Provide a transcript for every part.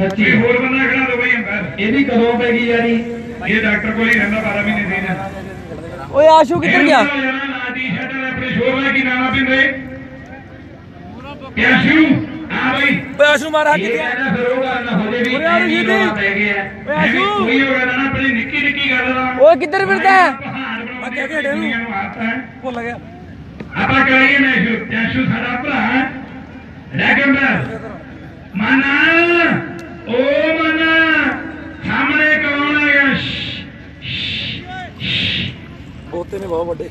ਸੱਚੀ। ਹੋਰ ਬੰਦਾ ਖੜਾ ਦੋ ਬਈ ਅੰਦਰ ਇਹਦੀ ਕਦੋਂ ਪੈ ਗਈ ਯਾਰੀ? ਇਹ ਡਾਕਟਰ ਕੋਲ ਹੀ ਰਹਿੰਦਾ 12 ਮਹੀਨੇ ਦਿਨ ਓਏ ਆਸ਼ੂ ਕਿੱਧਰ ਗਿਆ? ਨਾ ਟੀ-ਸ਼ਰਟ ਵਾਲੇ ਆਪਣੇ ਸ਼ੋਰ ਵਾਲੇ ਕੀ ਨਾਮ ਪਿੰਦੇ ਪਿਆਸ਼ੂ ਆ ਬਈ। ਓਏ ਆਸ਼ੂ ਮਾਰ ਇਹ ਕਿੱਥੇ ਕਹਿੰਦਾ ਫਿਰ ਉਹ ਗੱਲ ਨਾ ਹੋ ਜੇ ਵੀ ਉਰੇ ਆ ਐਂ ਜੀ ਗਿਆ ਓਏ ਆਜੂ। ਕੋਈ ਹੋ ਗਿਆ ਨਾ ਆਪਣੀ ਨਿੱਕੀ ਨਿੱਕੀ ਗੱਲ ਦਾ। ਓਏ ਕਿੱਧਰ ਫਿਰਦਾ? ਹੈ? ਮੈਂ ਕਹਿ ਕੇ ਨੂੰ। ਨੂੰ ਹੈ। ਭੁੱਲ ਗਿਆ। ਆਪਾਂ ਕਰਾਈਏ ਮੈਸ਼ੂ ਪਿਆਸ਼ੂ ਸਾਡਾ ਭਰਾ ਰੈਗੰਬਰ ਮਨਾ ਓ ਮਨਾ ਸਾਹਮਣੇ ਕੌਣ ਆ ਗਿਆ। ਬੋਤੇ ਨੇ ਬਹੁਤ ਵੱਡੇ।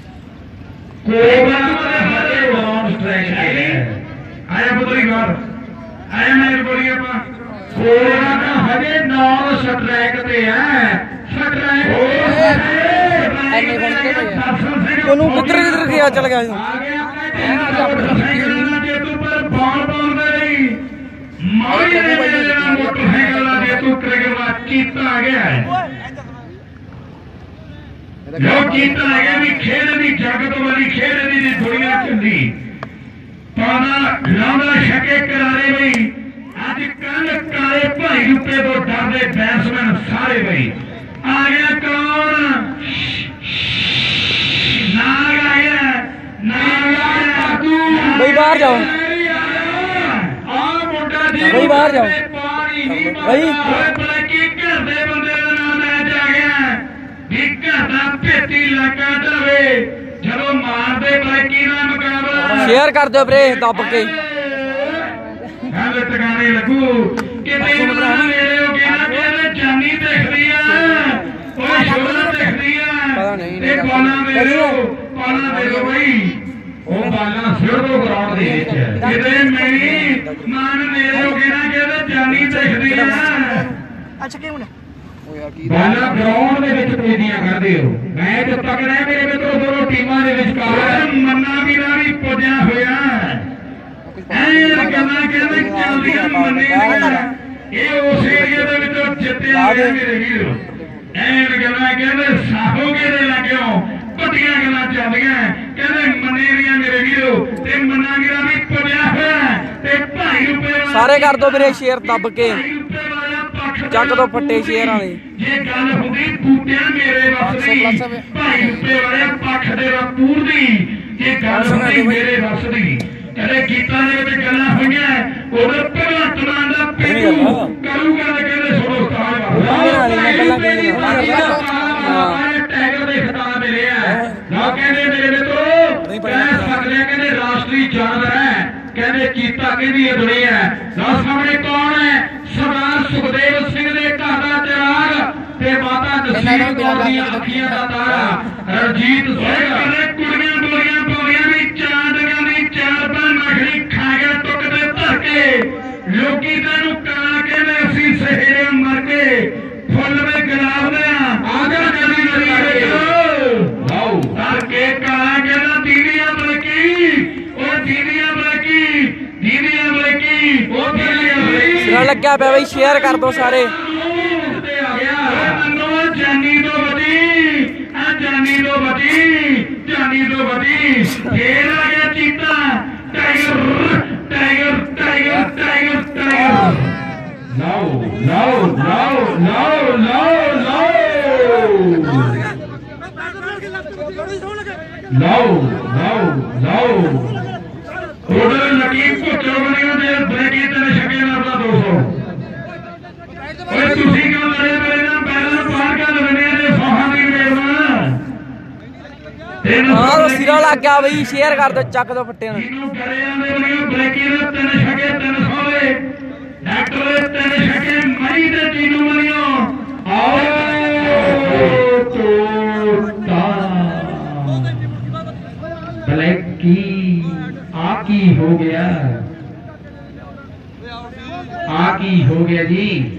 ਕੋਬਰਾ ਦੇ ਹਰੇ ਬੌਂਡ ਸਟ੍ਰਾਈਕ ਆਇਆ ਪੁੱਤਰੀ ਘਰ ਆਇਆ ਮੇਰੇ ਕੋਲ ਆਪਾਂ। ਕੋਬਰਾ ਦਾ ਹਜੇ 9 ਸਟ੍ਰਾਈਕ ਤੇ ਹੈ ਸਟ੍ਰਾਈਕ ਐਨੇ ਬਣ ਕੇ ਪਏ ਉਹਨੂੰ ਕਿੱਧਰ ਕਿੱਧਰ ਗਿਆ? ਚਲ ਗਿਆ ਆ ਗਿਆ। ਆਪਣੇ ਜੇ ਤੂੰ ਪਰ ਬਾਲ ਬਾਲ ਦੇ ਰਹੀ ਮਾਰੀ ਦੇ ਮੋਟਰਸਾਈਕਲ ਦਾ ਜੇ ਤੂੰ ਕ੍ਰਿਕਟ ਦਾ ਗਿਆ ਹੈ। ਜੋ ਕੀਤਾ ਹੈਗਾ ਵੀ ਖੇਡ ਦੀ ਜਗਤ ਵਾਲੀ ਖੇਡ ਦੀ ਦੀ ਦੁਨੀਆ ਚੱਲੀ। ਪਾਣਾ ਲਾਉਂਦਾ ਛਕੇ ਕਰਾਰੇ ਬਈ। ਅੱਜ ਕੱਲ ਕਾਲੇ ਭਾਈ ਰੁਪਏ ਤੋਂ ਡਰਦੇ ਬੈਟਸਮੈਨ ਸਾਰੇ ਬਈ। ਆ ਗਿਆ ਕੌਣ? ਨਾਗ ਆ ਗਿਆ। ਨਾਗ ਆ ਤੂੰ ਬਈ ਬਾਹਰ ਜਾਓ। ਬਈ ਬਾਹਰ ਜਾਓ। ਬਈ। ਓਏ ਭਲਾ ਕੀ ਘਰ ਦੇ ਬੰਦੇ ਦਾ ਨਾਮ ਮੈਚ ਆ ਗਿਆ ਵੀ ਘਰ ਦਾ ਭੇਤੀ ਲੱਗਾ ਜਾਵੇ ਜਦੋਂ ਮਾਰਦੇ ਬਲੈਕੀ ਦਾ ਮੁਕਾਬਲਾ ਸ਼ੇਅਰ ਕਰ ਦਿਓ ਵੀਰੇ ਦੱਬ ਕੇ ਗੱਲ ਟਿਕਾਣੇ ਲੱਗੂ ਕਿਤੇ ਬਣਾ ਨੇੜੇ ਹੋ ਗਿਆ ਨਾ ਕਹਿੰਦੇ ਜਾਨੀ ਦਿਖਦੀ ਆ ਓਏ ਸ਼ੋਲਾ ਦਿਖਦੀ ਆ ਪਤਾ ਨਹੀਂ, ਇਹ ਬਾਲਾਂ ਦੇ ਬਾਲਾਂ ਦੇ ਬਈ ਉਹ ਬਾਲਾਂ ਸਿਰ ਤੋਂ ਗਰਾਊਂਡ ਦੇ ਵਿੱਚ। ਕਿਤੇ ਮੇਰੀ ਮਾਨ ਨੇੜੇ ਹੋ ਗਿਆ ਨਾ ਕਹਿੰਦੇ ਜਾਨੀ ਦਿਖਦੀ ਆ। ਅੱਛਾ ਕਿਉਂ ਬਾਲਾ ਗਰਾਊਂਡ ਦੇ ਵਿੱਚ ਤੇਜ਼ੀਆਂ ਕਰਦੇ ਹੋ। ਮੈਚ ਤਕੜਾ ਮੇਰੇ ਮਿੱਤਰੋ ਦੋਨੋਂ ਟੀਮਾਂ ਦੇ ਵਿਚਕਾਰ। ਮੰਨਾ ਵੀਰਾ ਵੀ ਪੁੱਜਿਆ ਹੋਇਆ। ਐ ਗੱਲਾਂ ਕਹਿੰਦੇ ਚੱਲਦੀਆਂ ਮੰਨੇ ਦੀਆਂ। ਇਹ ਉਸ ਏਰੀਆ ਦੇ ਵਿੱਚੋਂ ਜਿੱਤਿਆ ਮੇਰੇ ਵੀਰੋ। ਐ ਗੱਲਾਂ ਕਹਿੰਦੇ ਸਾਹੋਗੇ ਦੇ ਲੱਗਿਓ। ਵੱਡੀਆਂ ਗੱਲਾਂ ਚੱਲਦੀਆਂ ਕਹਿੰਦੇ ਮੰਨੇ ਦੀਆਂ ਮੇਰੇ ਵੀਰੋ ਤੇ ਮੰਨਾ ਵੀਰਾ ਵੀ ਪੁੱਜਿਆ ਹੋਇਆ ਤੇ ਭਾਈ ਰੁਪਏ ਵਾਲਾ ਸਾਰੇ ਕਰ ਦਿਓ ਵੀਰੇ ਸ਼ੇਅਰ ਦੱਬ ਕੇ। ਦੇ ਚੱਕ ਦੋ ਫੱਟੇ ਸ਼ੇਅਰ ਵਾਲੇ। ਜੇ ਗੱਲ ਹੁੰਦੀ ਬੂਟਿਆਂ ਮੇਰੇ ਵੱਸ ਦੀ ਭਾਈ ਉੱਤੇ ਵਾਲੇ ਪੱਖ ਦੇ ਰਪੂਰ ਦੀ। ਜੇ ਗੱਲ ਹੁੰਦੀ ਮੇਰੇ ਵੱਸ ਦੀ ਗੀਤਾਂ ਦੇ ਵਿੱਚ ਗੱਲਾਂ ਹੋਈਆਂ ਉਹਦੇ ਭਗਵੰਤ ਮਾਨ ਦਾ ਪਿੰਡੂ ਕਰੂਗਾ ਕਹਿੰਦੇ ਜਾਨਵਰ ਹੈ। ਕਹਿੰਦੇ ਚੀਤਾ ਕਹਿੰਦੀ ਇਹ ਦੁਨੀਆ ਹੈ? ਨਾ ਸਾਹਮਣੇ ਕੌਣ ਹੈ? ਸਰਦਾਰ ਸੁਖਦੇਵ ਸਿੰਘ ਦੇ ਘਰ ਦਾ ਚਿਰਾਗ ਤੇ ਮਾਤਾ ਜਸਵੀਰ ਕੌਰ ਦੀਆਂ ਅੱਖੀਆਂ ਦਾ ਤਾਰਾ। ਰਣਜੀਤ ਸਿੰਘ। ਕਹਿੰਦੇ ਕੁੜੀਆਂ ਬੋਲੀਆਂ ਪਾਉਂਦੀਆਂ ਵੀ ਚਾਂਦਗਾਂ ਦੀ ਚਾਰ ਪਾ ਨਖਰੀ ਖਾ ਗਿਆ ਟੁੱਕ ਦੇ ਧਰ ਕੇ ਲੋਕੀ ਤੈਨੂੰ ਕਾਲਾ ਕਹਿੰਦੇ ਅਸੀਂ ਸਹੇਰੇ ਮਰ ਕੇ। ਫੁੱਲ ਵੇ ਗੁਲਾਬ ਦੇ ਲੱਗਿਆ ਪਿਆ ਬਈ ਸ਼ੇਅਰ ਕਰ ਦਿਓ ਸਾਰੇ ਤੇ ਆ ਗਿਆ ਮੰਨੋ ਜਾਨੀ ਤੋਂ ਵਧੀ ਆ ਜਾਨੀ ਤੋਂ ਵਧੀ ਜਾਨੀ ਤੋਂ ਵਧੀ ਫੇਰ ਆ ਗਿਆ ਚੀਤਾ tiger tiger tiger tiger tiger ਲਾਓ ਲਾਓ ਲਾਓ ਲਾਓ ਲਾਓ ਲਾਓ ਲਾਓ ਲਾਓ ਲਾਓ ਉਹਦੇ ਨਕੀਬ ਭੁੱਚੋ ਬਣਿਓ ਦੇ ਬ੍ਰੇਕੀ ਤੇ ਛਕੇ ਮਾਰਦਾ 200 ਓਏ ਤੁਸੀਂ ਕਿਉਂ ਲੜੇ ਮੇਰੇ ਨਾਲ ਪੈਰਾਂ ਨੂੰ ਪਾਰ ਕਰ ਲੈਣੇ ਨੇ ਸੋਹਾਂ ਦੀ ਵੇੜਨਾ ਤੈਨੂੰ ਹਾਂ, ਸਿਰਾ ਲੱਗ ਗਿਆ ਬਈ ਸ਼ੇਅਰ ਕਰ ਦਿਓ, ਚੱਕ ਦਿਓ ਫੱਟਿਆਂ ਨੂੰ। ਇਹਨੂੰ ਕਰਿਆ ਦੇ ਬਣਿਓ ਬ੍ਰੇਕੀ ਦੇ ਤਿੰਨ ਛਕੇ 300 ਦੇ ਡਾਕਟਰ ਦੇ ਤਿੰਨ ਛਕੇ ਮਰੀ ਦੇ ਜੀਨੂ ਮਰੀਓ ਆਓ ਤੋਤਾ ਬਲੈਕੀ ਆ ਕੀ ਹੋ ਗਿਆ? ਆ ਕੀ ਹੋ ਗਿਆ ਜੀ?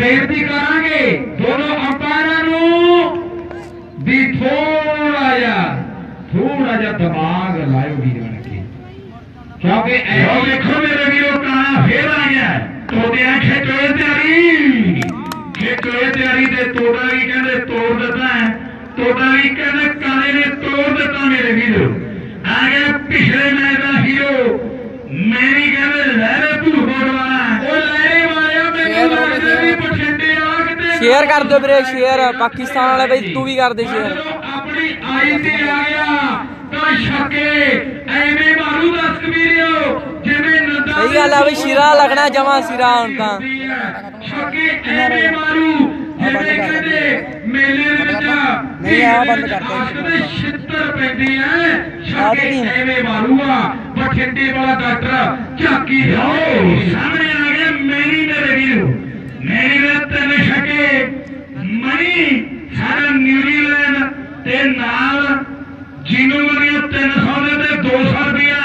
ਬੇਨਤੀ ਕਰਾਂਗੇ ਦੋਨੋਂ ਅੰਪਾਇਰਾਂ ਨੂੰ ਵੀ ਥੋੜਾ ਜਿਹਾ ਥੋੜਾ ਜਿਹਾ ਦਿਮਾਗ ਲਾਇਓ ਵੀਰ ਬਣ ਕੇ। ਕਿਉਂਕਿ ਇਹੋ ਵੇਖੋ ਮੇਰੇ ਵੀਰੋ ਕਾਣਾ ਫੇਰ ਆ ਗਿਆ ਤੋੜਿਆ ਖੇਚੋਏ ਤਿਆਰੀ। ਖੇਚੋਏ ਤਿਆਰੀ ਤੇ ਤੋੜਾ ਵੀ ਕਹਿੰਦੇ ਤੋੜ ਦਿੱਤਾ ਹੈ। ਤੋੜਾ ਵੀ ਕਹਿੰਦੇ ਕਾਲੇ ਨੇ ਤੋੜ ਦਿੱਤਾ ਮੇਰੇ ਵੀਰੋ। ਆ ਗਿਆ ਪਿਛਲੇ ਮੈਚ ਦਾ ਹੀਰੋ। ਮੇਰੀ ਕਹਿੰਦੇ ਲਹਿਰੇ ਭੂਗੋੜ ਵਾਲਾ। ਉਹ ਲਹਿਰੇ ਵਾਲਿਆ ਮੈਨੂੰ ਲੱਗਦਾ ਵੀ ਬਠਿੰਡੇ ਵਾਲਾ ਕਿਤੇ ਸ਼ੇਅਰ ਕਰ ਦਿਓ ਵੀਰੇ ਸ਼ੇਅਰ। ਪਾਕਿਸਤਾਨ ਵਾਲੇ ਬਈ ਤੂੰ ਵੀ ਕਰ ਦੇ ਸ਼ੇਅਰ ਆਪਣੀ ਆਈ ਤੇ ਆ ਗਿਆ ਤਾਂ ਛੱਕੇ। ਐਵੇਂ ਮਾਰੂ ਦਸ ਕਬੀਰਿਓ ਜਿਵੇਂ ਨੰਦਾ ਸਹੀ ਗੱਲ ਆ ਬਈ ਸ਼ੀਰਾ ਲੱਗਣਾ ਜਮਾ ਸਿਰਾ ਹੁਣ ਤਾਂ। ਛੱਕੇ ਐਵੇਂ ਮਾਰੂ। ਜਿਵੇਂ ਕਹਿੰਦੇ ਮੇਲੇ ਦੇ ਵਿੱਚ ਨਹੀਂ, ਆਹ ਬੰਦ ਕਰ ਦੇ। ਆਸ਼ਕ ਦੇ ਛਿੱਤਰ ਪੈਂਦੀ ਐ ਨਹੀਂ। ਐਵੇਂ ਮਾਰੂਗਾ। ਬਠਿੰਡੇ ਵਾਲਾ ਡਾਕਟਰ ਝਾਕੀ ਹੋ ਸਾਹਮਣੇ ਆ ਗਿਆ ਮੇਰੀ ਮੇਰੇ ਵੀਰੋ ਮੇਰੀ ਦੇ ਤਿੰਨ ਛੱਕੇ। ਮਣੀ ਸਾਡਾ ਨਿਊਜ਼ੀਲੈਂਡ ਤੇ ਨਾਲ ਜਿਹਨੂੰ ਵਾਲੀਆਂ 300 ਦੇ ਤੇ 200 ਰੁਪਇਆ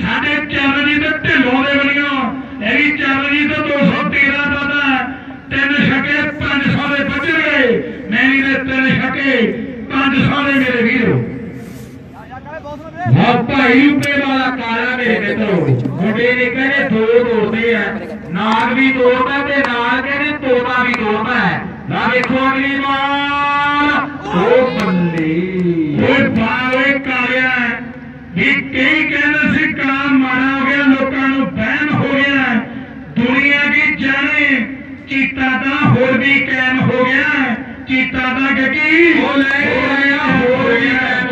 ਸਾਡੇ ਚਰਨਜੀਤ ਦੇ ਢਿੱਲੋਂ ਦੇ ਵਾਲੀਆਂ ਇਹ ਵੀ ਚਰਨਜੀਤ ਤੇ 213 ਦਾ ਤਾਂ ਤਿੰਨ ਛੱਕੇ 500 ਦੇ ਬਚ ਗਏ ਮੇਰੀ ਦੇ ਤਿੰਨ ਛੱਕੇ 500 ਦੇ ਮੇਰੇ ਵੀਰੋ ਹਾਂ ਭਾਈ ਰੁਪਏ ਵਾਲਾ ਕਾਲਾ ਮੇਰੇ ਮਿੱਤਰੋ ਮੁੰਡੇ ਨੇ ਕਹਿੰਦੇ ਦੋ ਤੋੜਦੇ ਆ। ਨਾਗ ਵੀ ਤੋੜਦਾ ਤੇ ਨਾਲ ਕਹਿੰਦੇ ਤੋਤਾ ਵੀ ਤੋੜਦਾ ਹੈ। ਨਾ ਵੇਖੋ ਅਗਲੀ ਵਾਰ। ਉਹ ਬੱਲੇ। ਓਏ ਬਾਵੇ ਕਾਲਿਆ। ਵੀ ਕਈ ਕਹਿੰਦੇ ਸੀ ਕਲਾਮ ਮਾਰਾ ਹੋ ਗਿਆ ਲੋਕਾਂ ਨੂੰ ਬਹਿਮ ਹੋ ਗਿਆ। ਦੁਨੀਆ ਕੀ ਜਾਣੇ ਚੀਤਾ ਤਾਂ ਹੋਰ ਵੀ ਕਾਇਮ ਹੋ ਗਿਆ। ਚੀਤਾ ਦਾ ਕੀ ਹੋ ਲੈ ਹੋ ਗਿਆ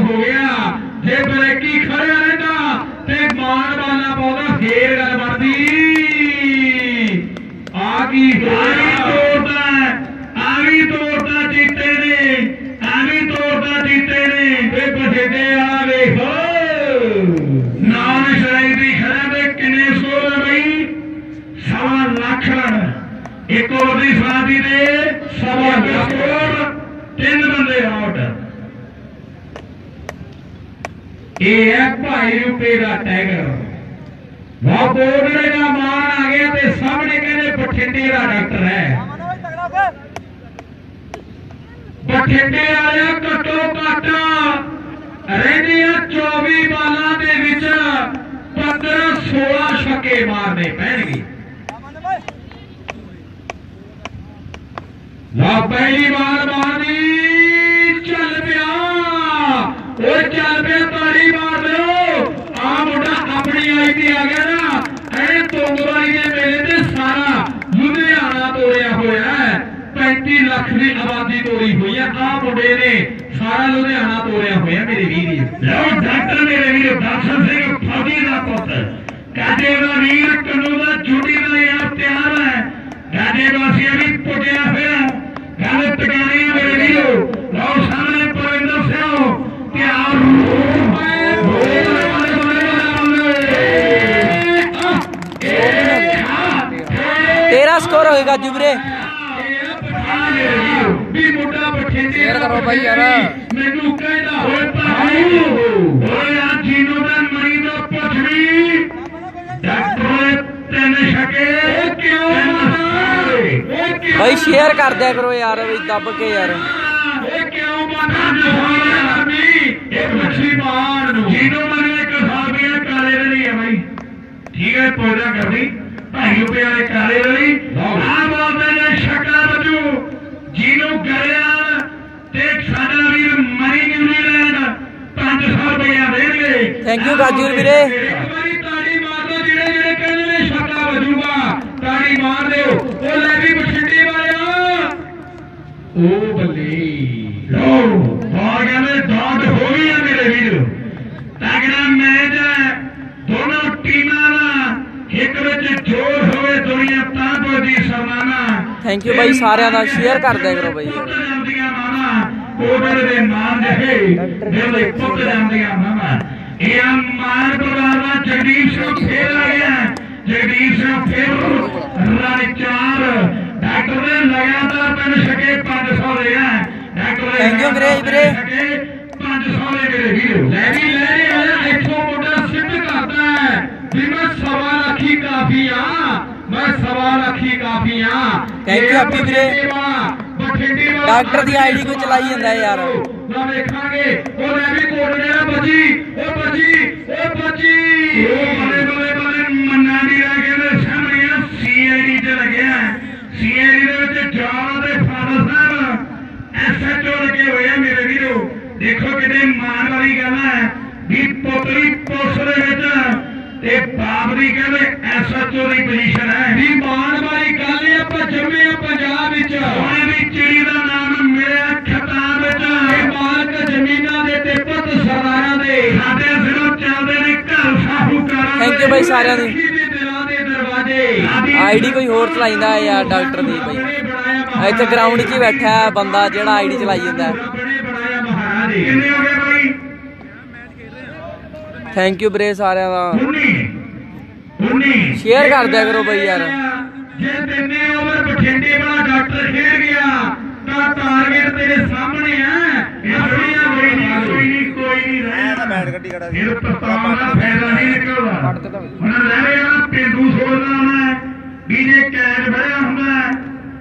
ਇੱਕ ਓਵਰ ਦੀ ਸਲਾਦੀ ਦੇ ਸਵਾ ਸਕੋਰ ਤਿੰਨ ਬੰਦੇ ਆਊਟ ਇਹ ਹੈ ਭਾਈ ਰੁਪਏ ਦਾ ਟਾਈਗਰ ਵਾ ਬੋਰਡਰੇ ਦਾ ਸਾਹਮਣੇ ਬਠਿੰਡੇ ਦਾ ਡਾਕਟਰ ਹੈ। ਬਠਿੰਡੇ ਵਾਲਿਆ ਘੱਟੋ ਘੱਟ ਰਹਿੰਦੀਆਂ 24 ਬਾਲਾਂ ਦੇ ਵਿੱਚ 15 16 ਛੱਕੇ ਮਾਰਨੇ ਪੈਣਗੇ। ਲਾ ਪਹਿਲੀ ਵਾਰ ਮਾਰਨੀ, ਚੱਲ ਪਿਆ। ਓਏ ਚੱਲ ਪਿਆ, ਤਾੜੀ ਮਾਰ ਦਿਓ। ਆ ਮੁੰਡਾ ਆਪਣੀ ਆਈ ਤੇ ਆ ਗਿਆ ਨਾ ਐ ਤੋਂਗਵਾਲੀ ਦੇ ਮੇਲੇ ਤੇ ਸਾਰਾ ਲੁਧਿਆਣਾ ਤੋੜਿਆ ਹੋਇਆ ਹੈ 35 ਲੱਖ ਦੀ ਆਬਾਦੀ ਤੋੜੀ ਹੋਈ ਹੈ ਆ ਮੁੰਡੇ ਨੇ ਸਾਰਾ ਲੁਧਿਆਣਾ ਤੋੜਿਆ ਹੋਇਆ ਮੇਰੇ ਵੀਰ ਲਓ ਡਾਕਟਰ ਮੇਰੇ ਵੀਰ ਦਰਸ਼ਨ ਸਿੰਘ ਫੌਜੀ ਦਾ ਪੁੱਤ। ਕਾਜੇ ਦਾ ਵੀਰ ਕੰਨੂ ਦਾ ਛੁੱਟੀ ਦਾ ਯਾਰ ਤਿਆਰ ਹੈ ਗਾਜੇ ਵਾਸੀਆਂ ਵੀ ਪੁੱਜਿਆ ਹੋਇਆ। ਗੱਲ ਟਿਕਾਣੀ ਆ ਮੇਰੇ ਵੀਰੋ ਲਓ ਸਾਹਮਣੇ ਪਰਵਿੰਦਰ ਸਿੰਘ। ਤਿਆਰ ਤੇਰਾ ਸਕੋਰ ਹੋਏਗਾ ਜੀ ਵੀਰੇ ਵੀ ਮੁੰਡਾ ਬਠਿੰਡੇ ਸ਼ੇਅਰ ਕਰੋ ਬਾਈ ਯਾਰ। ਮੈਨੂੰ ਕਹਿੰਦਾ ਹੋਏ ਭਾਈ ਓਏ ਆ ਜੀਨੋ ਦਾ ਮਰੀ ਦਾ ਪੁੱਛਵੀ ਡਾਕਟਰ ਤਿੰਨ ਛਕੇ ਕਿਉਂ ਬਾਈ ਸ਼ੇਅਰ ਕਰ ਦਿਆ ਕਰੋ ਯਾਰ ਬਈ ਦੱਬ ਕੇ ਯਾਰ। ਇਹ ਕਿਉਂ ਮਾਨਾ ਜਹਾਨ ਆਦਮੀ ਇੱਕ ਮੱਛੀ ਮਾਰ ਨੂੰ। ਜੀਨੋ ਮਰੇ ਇੱਕ ਸਾਬੀਆਂ ਕਾਲੇ ਰਲੀ ਹੈ ਬਾਈ। ਠੀਕ ਹੈ ਪੌਦਾ ਕਰਦੀ ਭਾਈ ਰੁਪਏ ਵਾਲੇ ਕਾਲੇ ਰਲੀ ਆ ਬੋਲਦੇ ਨੇ ਸ਼ਕਲਾ ਬਜੂ ਜੀਨੋ ਗਰਿਆ ਤੇ ਸਾਡਾ ਵੀਰ ਮਰੀ ਨਿਊਜ਼ੀਲੈਂਡ 500 ਰੁਪਇਆ ਦੇਣਗੇ Thank you ਗਾਜੂਰ ਵੀਰੇ। ਇੱਕ ਵਾਰੀ ਤਾੜੀ ਮਾਰ ਦੋ ਜਿਹੜੇ ਜਿਹੜੇ ਕਹਿੰਦੇ ਨੇ ਸ਼ਕਲਾ ਵਜੂਗਾ ਤਾੜੀ ਮਾਰ ਦਿਓ ਉਹ ਲੈ ਵੀ ਬਠਿੰਡੇ ਵਾਲਿਆ ਉਹ ਬੱਲੇ ਲੋ ਆ ਕਹਿੰਦੇ ਡਾਟ ਹੋ ਗਈ ਆ ਮੇਰੇ ਵੀਰ ਤਗੜਾ ਮੈਚ ਹੈ ਦੋਨੋਂ ਟੀਮਾਂ ਦਾ ਇੱਕ ਵਿੱਚ ਜੋਰ ਹੋਵੇ ਦੁਨੀਆ ਤਾਂ ਕੋਈ ਦੀ ਸਰਮਾਨਾ Thank you ਬਾਈ ਸਾਰਿਆਂ ਦਾ, share ਕਰ ਦਿਆ ਕਰੋ ਬਾਈ। ਕੋਦਰ ਦੇ ਮਾਨ ਜਹੇ ਜਿਹੜੇ ਪੁੱਤ ਜਾਂਦੀਆਂ ਮਾਮਾ। ਇਹ ਆ ਮਾਨ ਪਰਿਵਾਰ ਦਾ ਜਗਦੀਸ਼ ਸਿੰਘ ਫੇਰ ਆ ਗਿਆ। ਜਗਦੀਸ਼ ਸਿੰਘ ਫੇਰ ਰਨ ਚਾਰ ਡਾਕਟਰ ਨੇ ਲਗਾਤਾਰ ਤਿੰਨ ਛਕੇ 500 ਦੇ ਆ। ਡਾਕਟਰ ਨੇ Thank you ਵੀਰੇ, ਵੀਰੇ। 500 ਦੇ ਮੇਰੇ ਵੀਰੋ ਲੈ ਵੀ ਲੈ ਰਿਹਾ ਇੱਥੋਂ ਮੁੰਡਾ ਸਿੱਧ ਕਰਦਾ ਹੈ ਵੀ ਮੈਂ ਸਵਾ ਲੱਖੀ ਕਾਫੀ ਆ ਮੈਂ ਸਵਾ ਲੱਖੀ ਕਾਫੀ ਆ Thank ਹੈਪੀ ਵੀਰੇ। ਡਾਕਟਰ ਦੀ ਆਈਡੀ ਕੋਈ ਚਲਾਈ ਜਾਂਦਾ ਯਾਰ। ਨਾ ਵੇਖਾਂਗੇ। ਉਹ ਲੈ ਵੀ ਕੋਟ ਜਿਹੜਾ ਬੱਜੀ। ਉਹ ਬੱਜੀ। ਉਹ ਬੱਜੀ। ਆਈਡੀ ਕੋਈ ਹੋਰ ਚਲਾਈਂਦਾ ਹੈ ਯਾਰ ਡਾਕਟਰ ਦੀ ਬਈ? ਇੱਥੇ ਗਰਾਊਂਡ 'ਚ ਹੀ ਬੈਠਾ ਹੈ ਬੰਦਾ ਜਿਹੜਾ ਆਈਡੀ ਚਲਾਈ ਜਾਂਦਾ ਥੈਂਕ ਯੂ ਵੀਰੇ ਸਾਰਿਆਂ ਦਾ। 19 19 Share ਕਰ ਦਿਆ ਕਰੋ ਬਈ ਯਾਰ। ਜੇ ਤਿੰਨੇ ਓਵਰ ਬਠਿੰਡੇ ਵਾਲਾ ਡਾਕਟਰ ਖੇਡ ਗਿਆ ਤਾਂ ਟਾਰਗੇਟ ਤੇਰੇ ਸਾਹਮਣੇ ਆ। ਅਸਲੀਆਂ ਕੋਈ ਨਹੀਂ ਕੋਈ ਨਹੀਂ ਕੋਈ ਨਹੀਂ ਰਹਿ। ਤਾਂ ਬੈਟ ਗੱਡੀ ਖੜਾ ਸੀ। ਇਹ ਪਤਾਉਣ ਦਾ ਫਾਇਦਾ ਨਹੀਂ ਨਿਕਲਦਾ। ਹੁਣ ਰਿਹਾ ਪਿੰਡੂ ਸੋਚਦਾ ਮੈਂ ਵੀ ਜੇ ਕੈਚ ਭਰਿਆ ਹੁੰਦਾ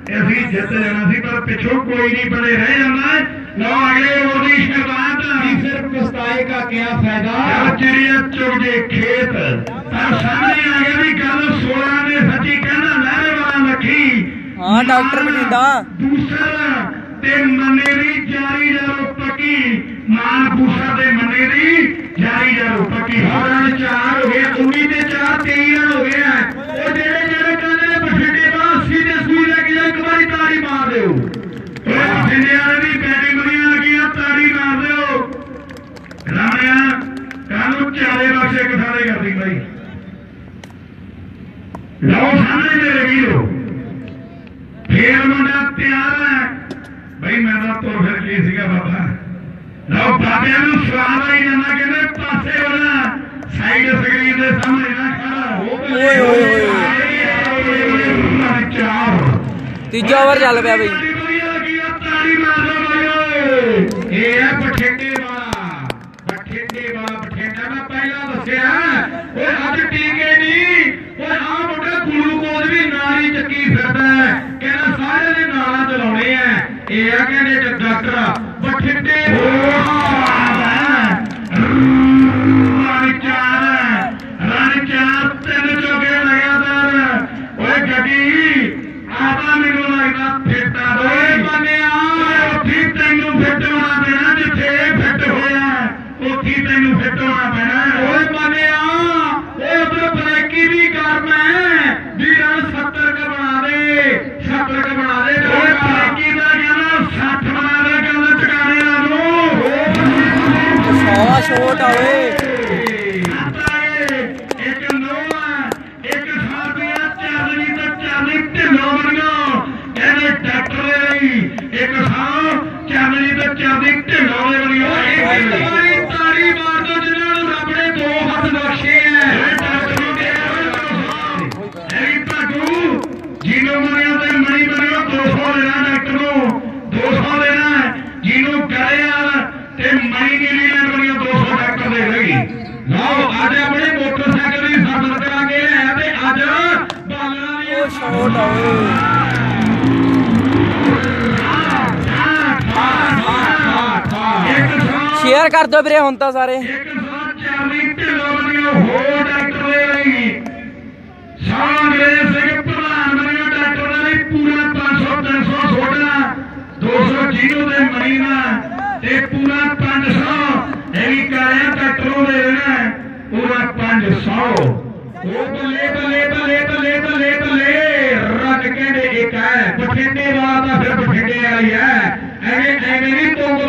ਤੇ ਅਸੀਂ ਜਿੱਤ ਜਾਣਾ ਸੀ ਪਰ ਪਿੱਛੋਂ ਕੋਈ ਨਹੀਂ ਬਣੇ ਰਹਿ ਜਾਂਦਾ ਲਓ ਅਗਲੇ ਉਹਦੀ ਸ਼ੁਰੂਆਤ ਵੀ ਸਿਰਫ ਪਸਤਾਏ ਦਾ ਕਿਆ ਫਾਇਦਾ ਚਿੜੀਆ ਚੁਗ ਜੇ ਖੇਤ ਪਰ ਸਾਹਮਣੇ ਆ ਗਿਆ ਵੀ ਗੱਲ 16 ਦੇ ਸੱਚੀ ਕਹਿੰਦਾ ਲਹਿਰੇ ਵਾਲਾ ਲੱਖੀ ਹਾਂ, ਡਾਕਟਰ ਬਠਿੰਡਾ। ਦੂਸਰਾ ਤੇ ਮੰਨੇ ਦੀ ਜਾਰੀ ਜਾਰੋ ਪੱਕੀ ਮਾਨ ਪੂਸਾ ਦੇ ਮੰਨੇ ਦੀ ਜਾਰੀ ਜਾਰੋ ਪੱਕੀ ਹੋਰਾਂ ਚਾਰ ਹੋ ਗਏ 19 ਤੇ 4 23 ਰਨ ਹੋ ਗਏ ਆ ਉਹ ਜਿਹੜੇ ਜਿਹੜੇ ਕਹਿੰਦੇ ਨੇ ਬਠਿੰਡੇ ਦਾ 80 ਦੇ ਸੂਈ ਲੈ ਕੇ ਜਾਓ, ਇੱਕ ਵਾਰੀ ਤਾੜੀ ਮਾਰ ਦਿਓ ਉਹ ਬਠਿੰਡੇ ਵਾਲੇ ਦੀ ਬੈਟਿੰਗ ਵਧੀਆ ਲੱਗੀ ਆ ਤਾੜੀ ਮਾਰ ਦਿਓ ਰਾਣਿਆ ਕਾਨੂੰ ਚਾਰੇ ਪਾਸੇ ਕਿਥਾਲੇ ਕਰਦੀ ਬਾਈ ਲਓ ਸਾਹਮਣੇ ਮੇਰੇ ਵੀਰੋ ਫੇਰ ਮੁੰਡਾ ਤਿਆਰ ਹੈ ਬਈ ਮੈਂ ਤਾਂ ਤੁਰ ਫਿਰ ਕੀ ਸੀਗਾ ਬਾਬਾ ਲਓ ਬਾਬਿਆਂ ਨੂੰ ਸਵਾਲ ਆਈ ਜਾਂਦਾ ਕਹਿੰਦੇ ਪਾਸੇ ਹੋਣਾ ਸਾਈਡ ਸਕਰੀਨ ਦੇ ਸਾਹਮਣੇ ਨਾ ਖੜਾ ਹੋ ਓਏ ਹੋਏ ਚਾਰ ਤੀਜਾ ਓਵਰ ਚੱਲ ਪਿਆ ਬਈ ताली मार दो भाइयों ये है बठिंडे वाला बठिंडे वाला बठिंडा मैं पहला दसिया ओए आज टीके नहीं ओए आ मुंडा ग्लूकोज भी नारी चक्की फिरदा है कहना सारे ने नाला चलाउने हैं ये है कहने डॉक्टर बठिंडे Yeah. ਤੈਨੂੰ ਫਿੱਟ ਹੋਣਾ ਪੈਣਾ ਜਿੱਥੇ ਇਹ ਫਿੱਟ ਹੋਇਆ ਉੱਥੇ ਤੈਨੂੰ ਫਿੱਟ ਹੋਣਾ ਪੈਣਾ ਸ਼ੇਅਰ ਵੀਰੇ ਹੁਣ ਤਾਂ ਸਾਰੇ ਸੌ ਸਾਂਗਰੇ ਸਿੰਘ ਪ੍ਰਧਾਨ ਬਣਿਓ ਡਾਕਟਰ ਦੇ ਪੂਰਾ 500 300 ਸੋਡਾ 200 ਜੀਰੋ ਦੇ ਮਰੀਨਾ ਤੇ ਪੂਰਾ 500 ਇਹ ਵੀ ਕਰਿਆ ਡਾਕਟਰ ਨੂੰ ਦੇ ਦੇਣਾ ਪੂਰਾ 500 ਉਹ ਬੱਲੇ ਬੱਲੇ ਬੱਲੇ ਬੱਲੇ ਬੱਲੇ ਬੱਲੇ ਰੱਗ ਕਹਿੰਦੇ ਇੱਕ ਹੈ ਬਠਿੰਡੇ ਵਾਲਾ ਤਾਂ ਫਿਰ ਬਠਿੰਡੇ ਵਾਲੀ ਹੈ ਐਵੇਂ ਐਵੇਂ ਨਹੀਂ ਤੋਂਗਵਾਲੀ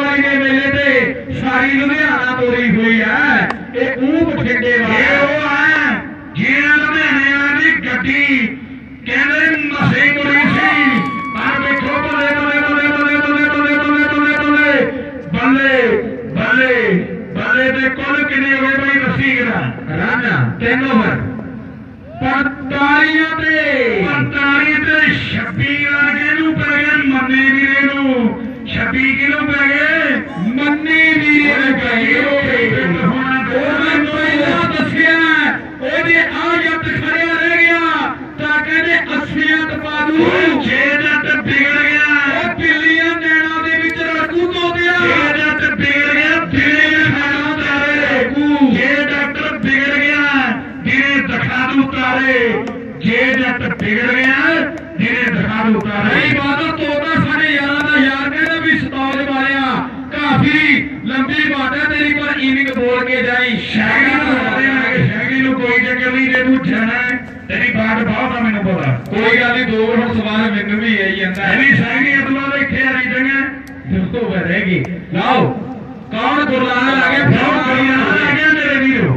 ਬਾਤ ਬਹੁਤ ਆ ਮੈਨੂੰ ਪਤਾ ਕੋਈ ਗੱਲ ਨਹੀਂ ਦੋ ਹੁਣ ਸਵਾਲ ਮੈਨੂੰ ਵੀ ਆਈ ਜਾਂਦਾ। ਹੈ ਵੀ ਸ਼ੈਗੀ ਅਦਲਾ ਦੇ ਇੱਥੇ ਆ ਰਹੀ ਜੰਗਾ ਦੋਸਤੋ ਵੇ ਰਹੇਗੀ ਲਾਓ। ਕੌਣ ਗੁਰਲਾਲ ਆ ਗਿਆ ਫੋਨ ਕਰੀਆ ਆ ਗਿਆ ਮੇਰੇ ਵੀਰੋ।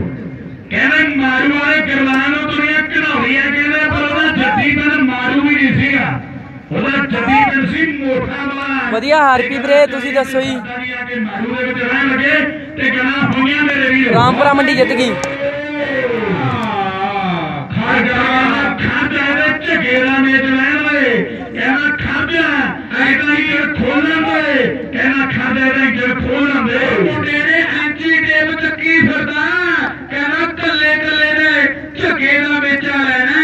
ਕਹਿੰਦੇ ਮਾਰੂ ਵਾਲੇ ਗੁਰਲਾਲ ਨੂੰ ਦੁਨੀਆ ਘੜਾਉਣੀਆਂ ਕਹਿੰਦੇ ਪਰ ਉਹਦਾ ਜੱਦੀ ਪਿੰਡ ਮਾਰੂ ਵੀ ਨਹੀਂ ਸੀਗਾ। ਉਹਦਾ ਜੱਦੀ ਪਿੰਡ ਸੀ ਮੋਠਾ ਵਾਲਾ। ਵਧੀਆ ਹਰਪੀ ਵੀਰੇ ਤੁਸੀਂ ਦੱਸੋ ਜੀ। ਮਾਰੂ ਦੇ ਵਿੱਚ ਰਹਿਣ ਲੱਗੇ ਤੇ ਗੱਲਾਂ ਹੋਈਆਂ ਮੇਰੇ ਵੀਰੋ। ਰਾਮਪੁਰਾ ਮੰਡੀ ਜਿੱਤ ਗਈ। ਖਾਜਾ ਖਾਜਾ ਦੇ ਝਗੇਰਾ ਮੇਚ ਲੈਣ ਵੇ ਕਹਿੰਦਾ ਖਾਜਾ ਐਦਾਂ ਹੀ ਜੜ ਖੋਲਣ ਵੇ ਕਹਿੰਦਾ ਖਾਜਾ ਦੇ ਜੜ ਖੋਲਣ ਵੇ ਮੁੰਡੇ ਨੇ ਐਂਚੀ ਟੇਪ ਚੱਕੀ ਫਿਰਦਾ? ਕਹਿੰਦਾ, ਕੱਲੇ ਕੱਲੇ ਨੇ ਝਗੇਰਾ ਮੇਚਾ ਲੈਣਾ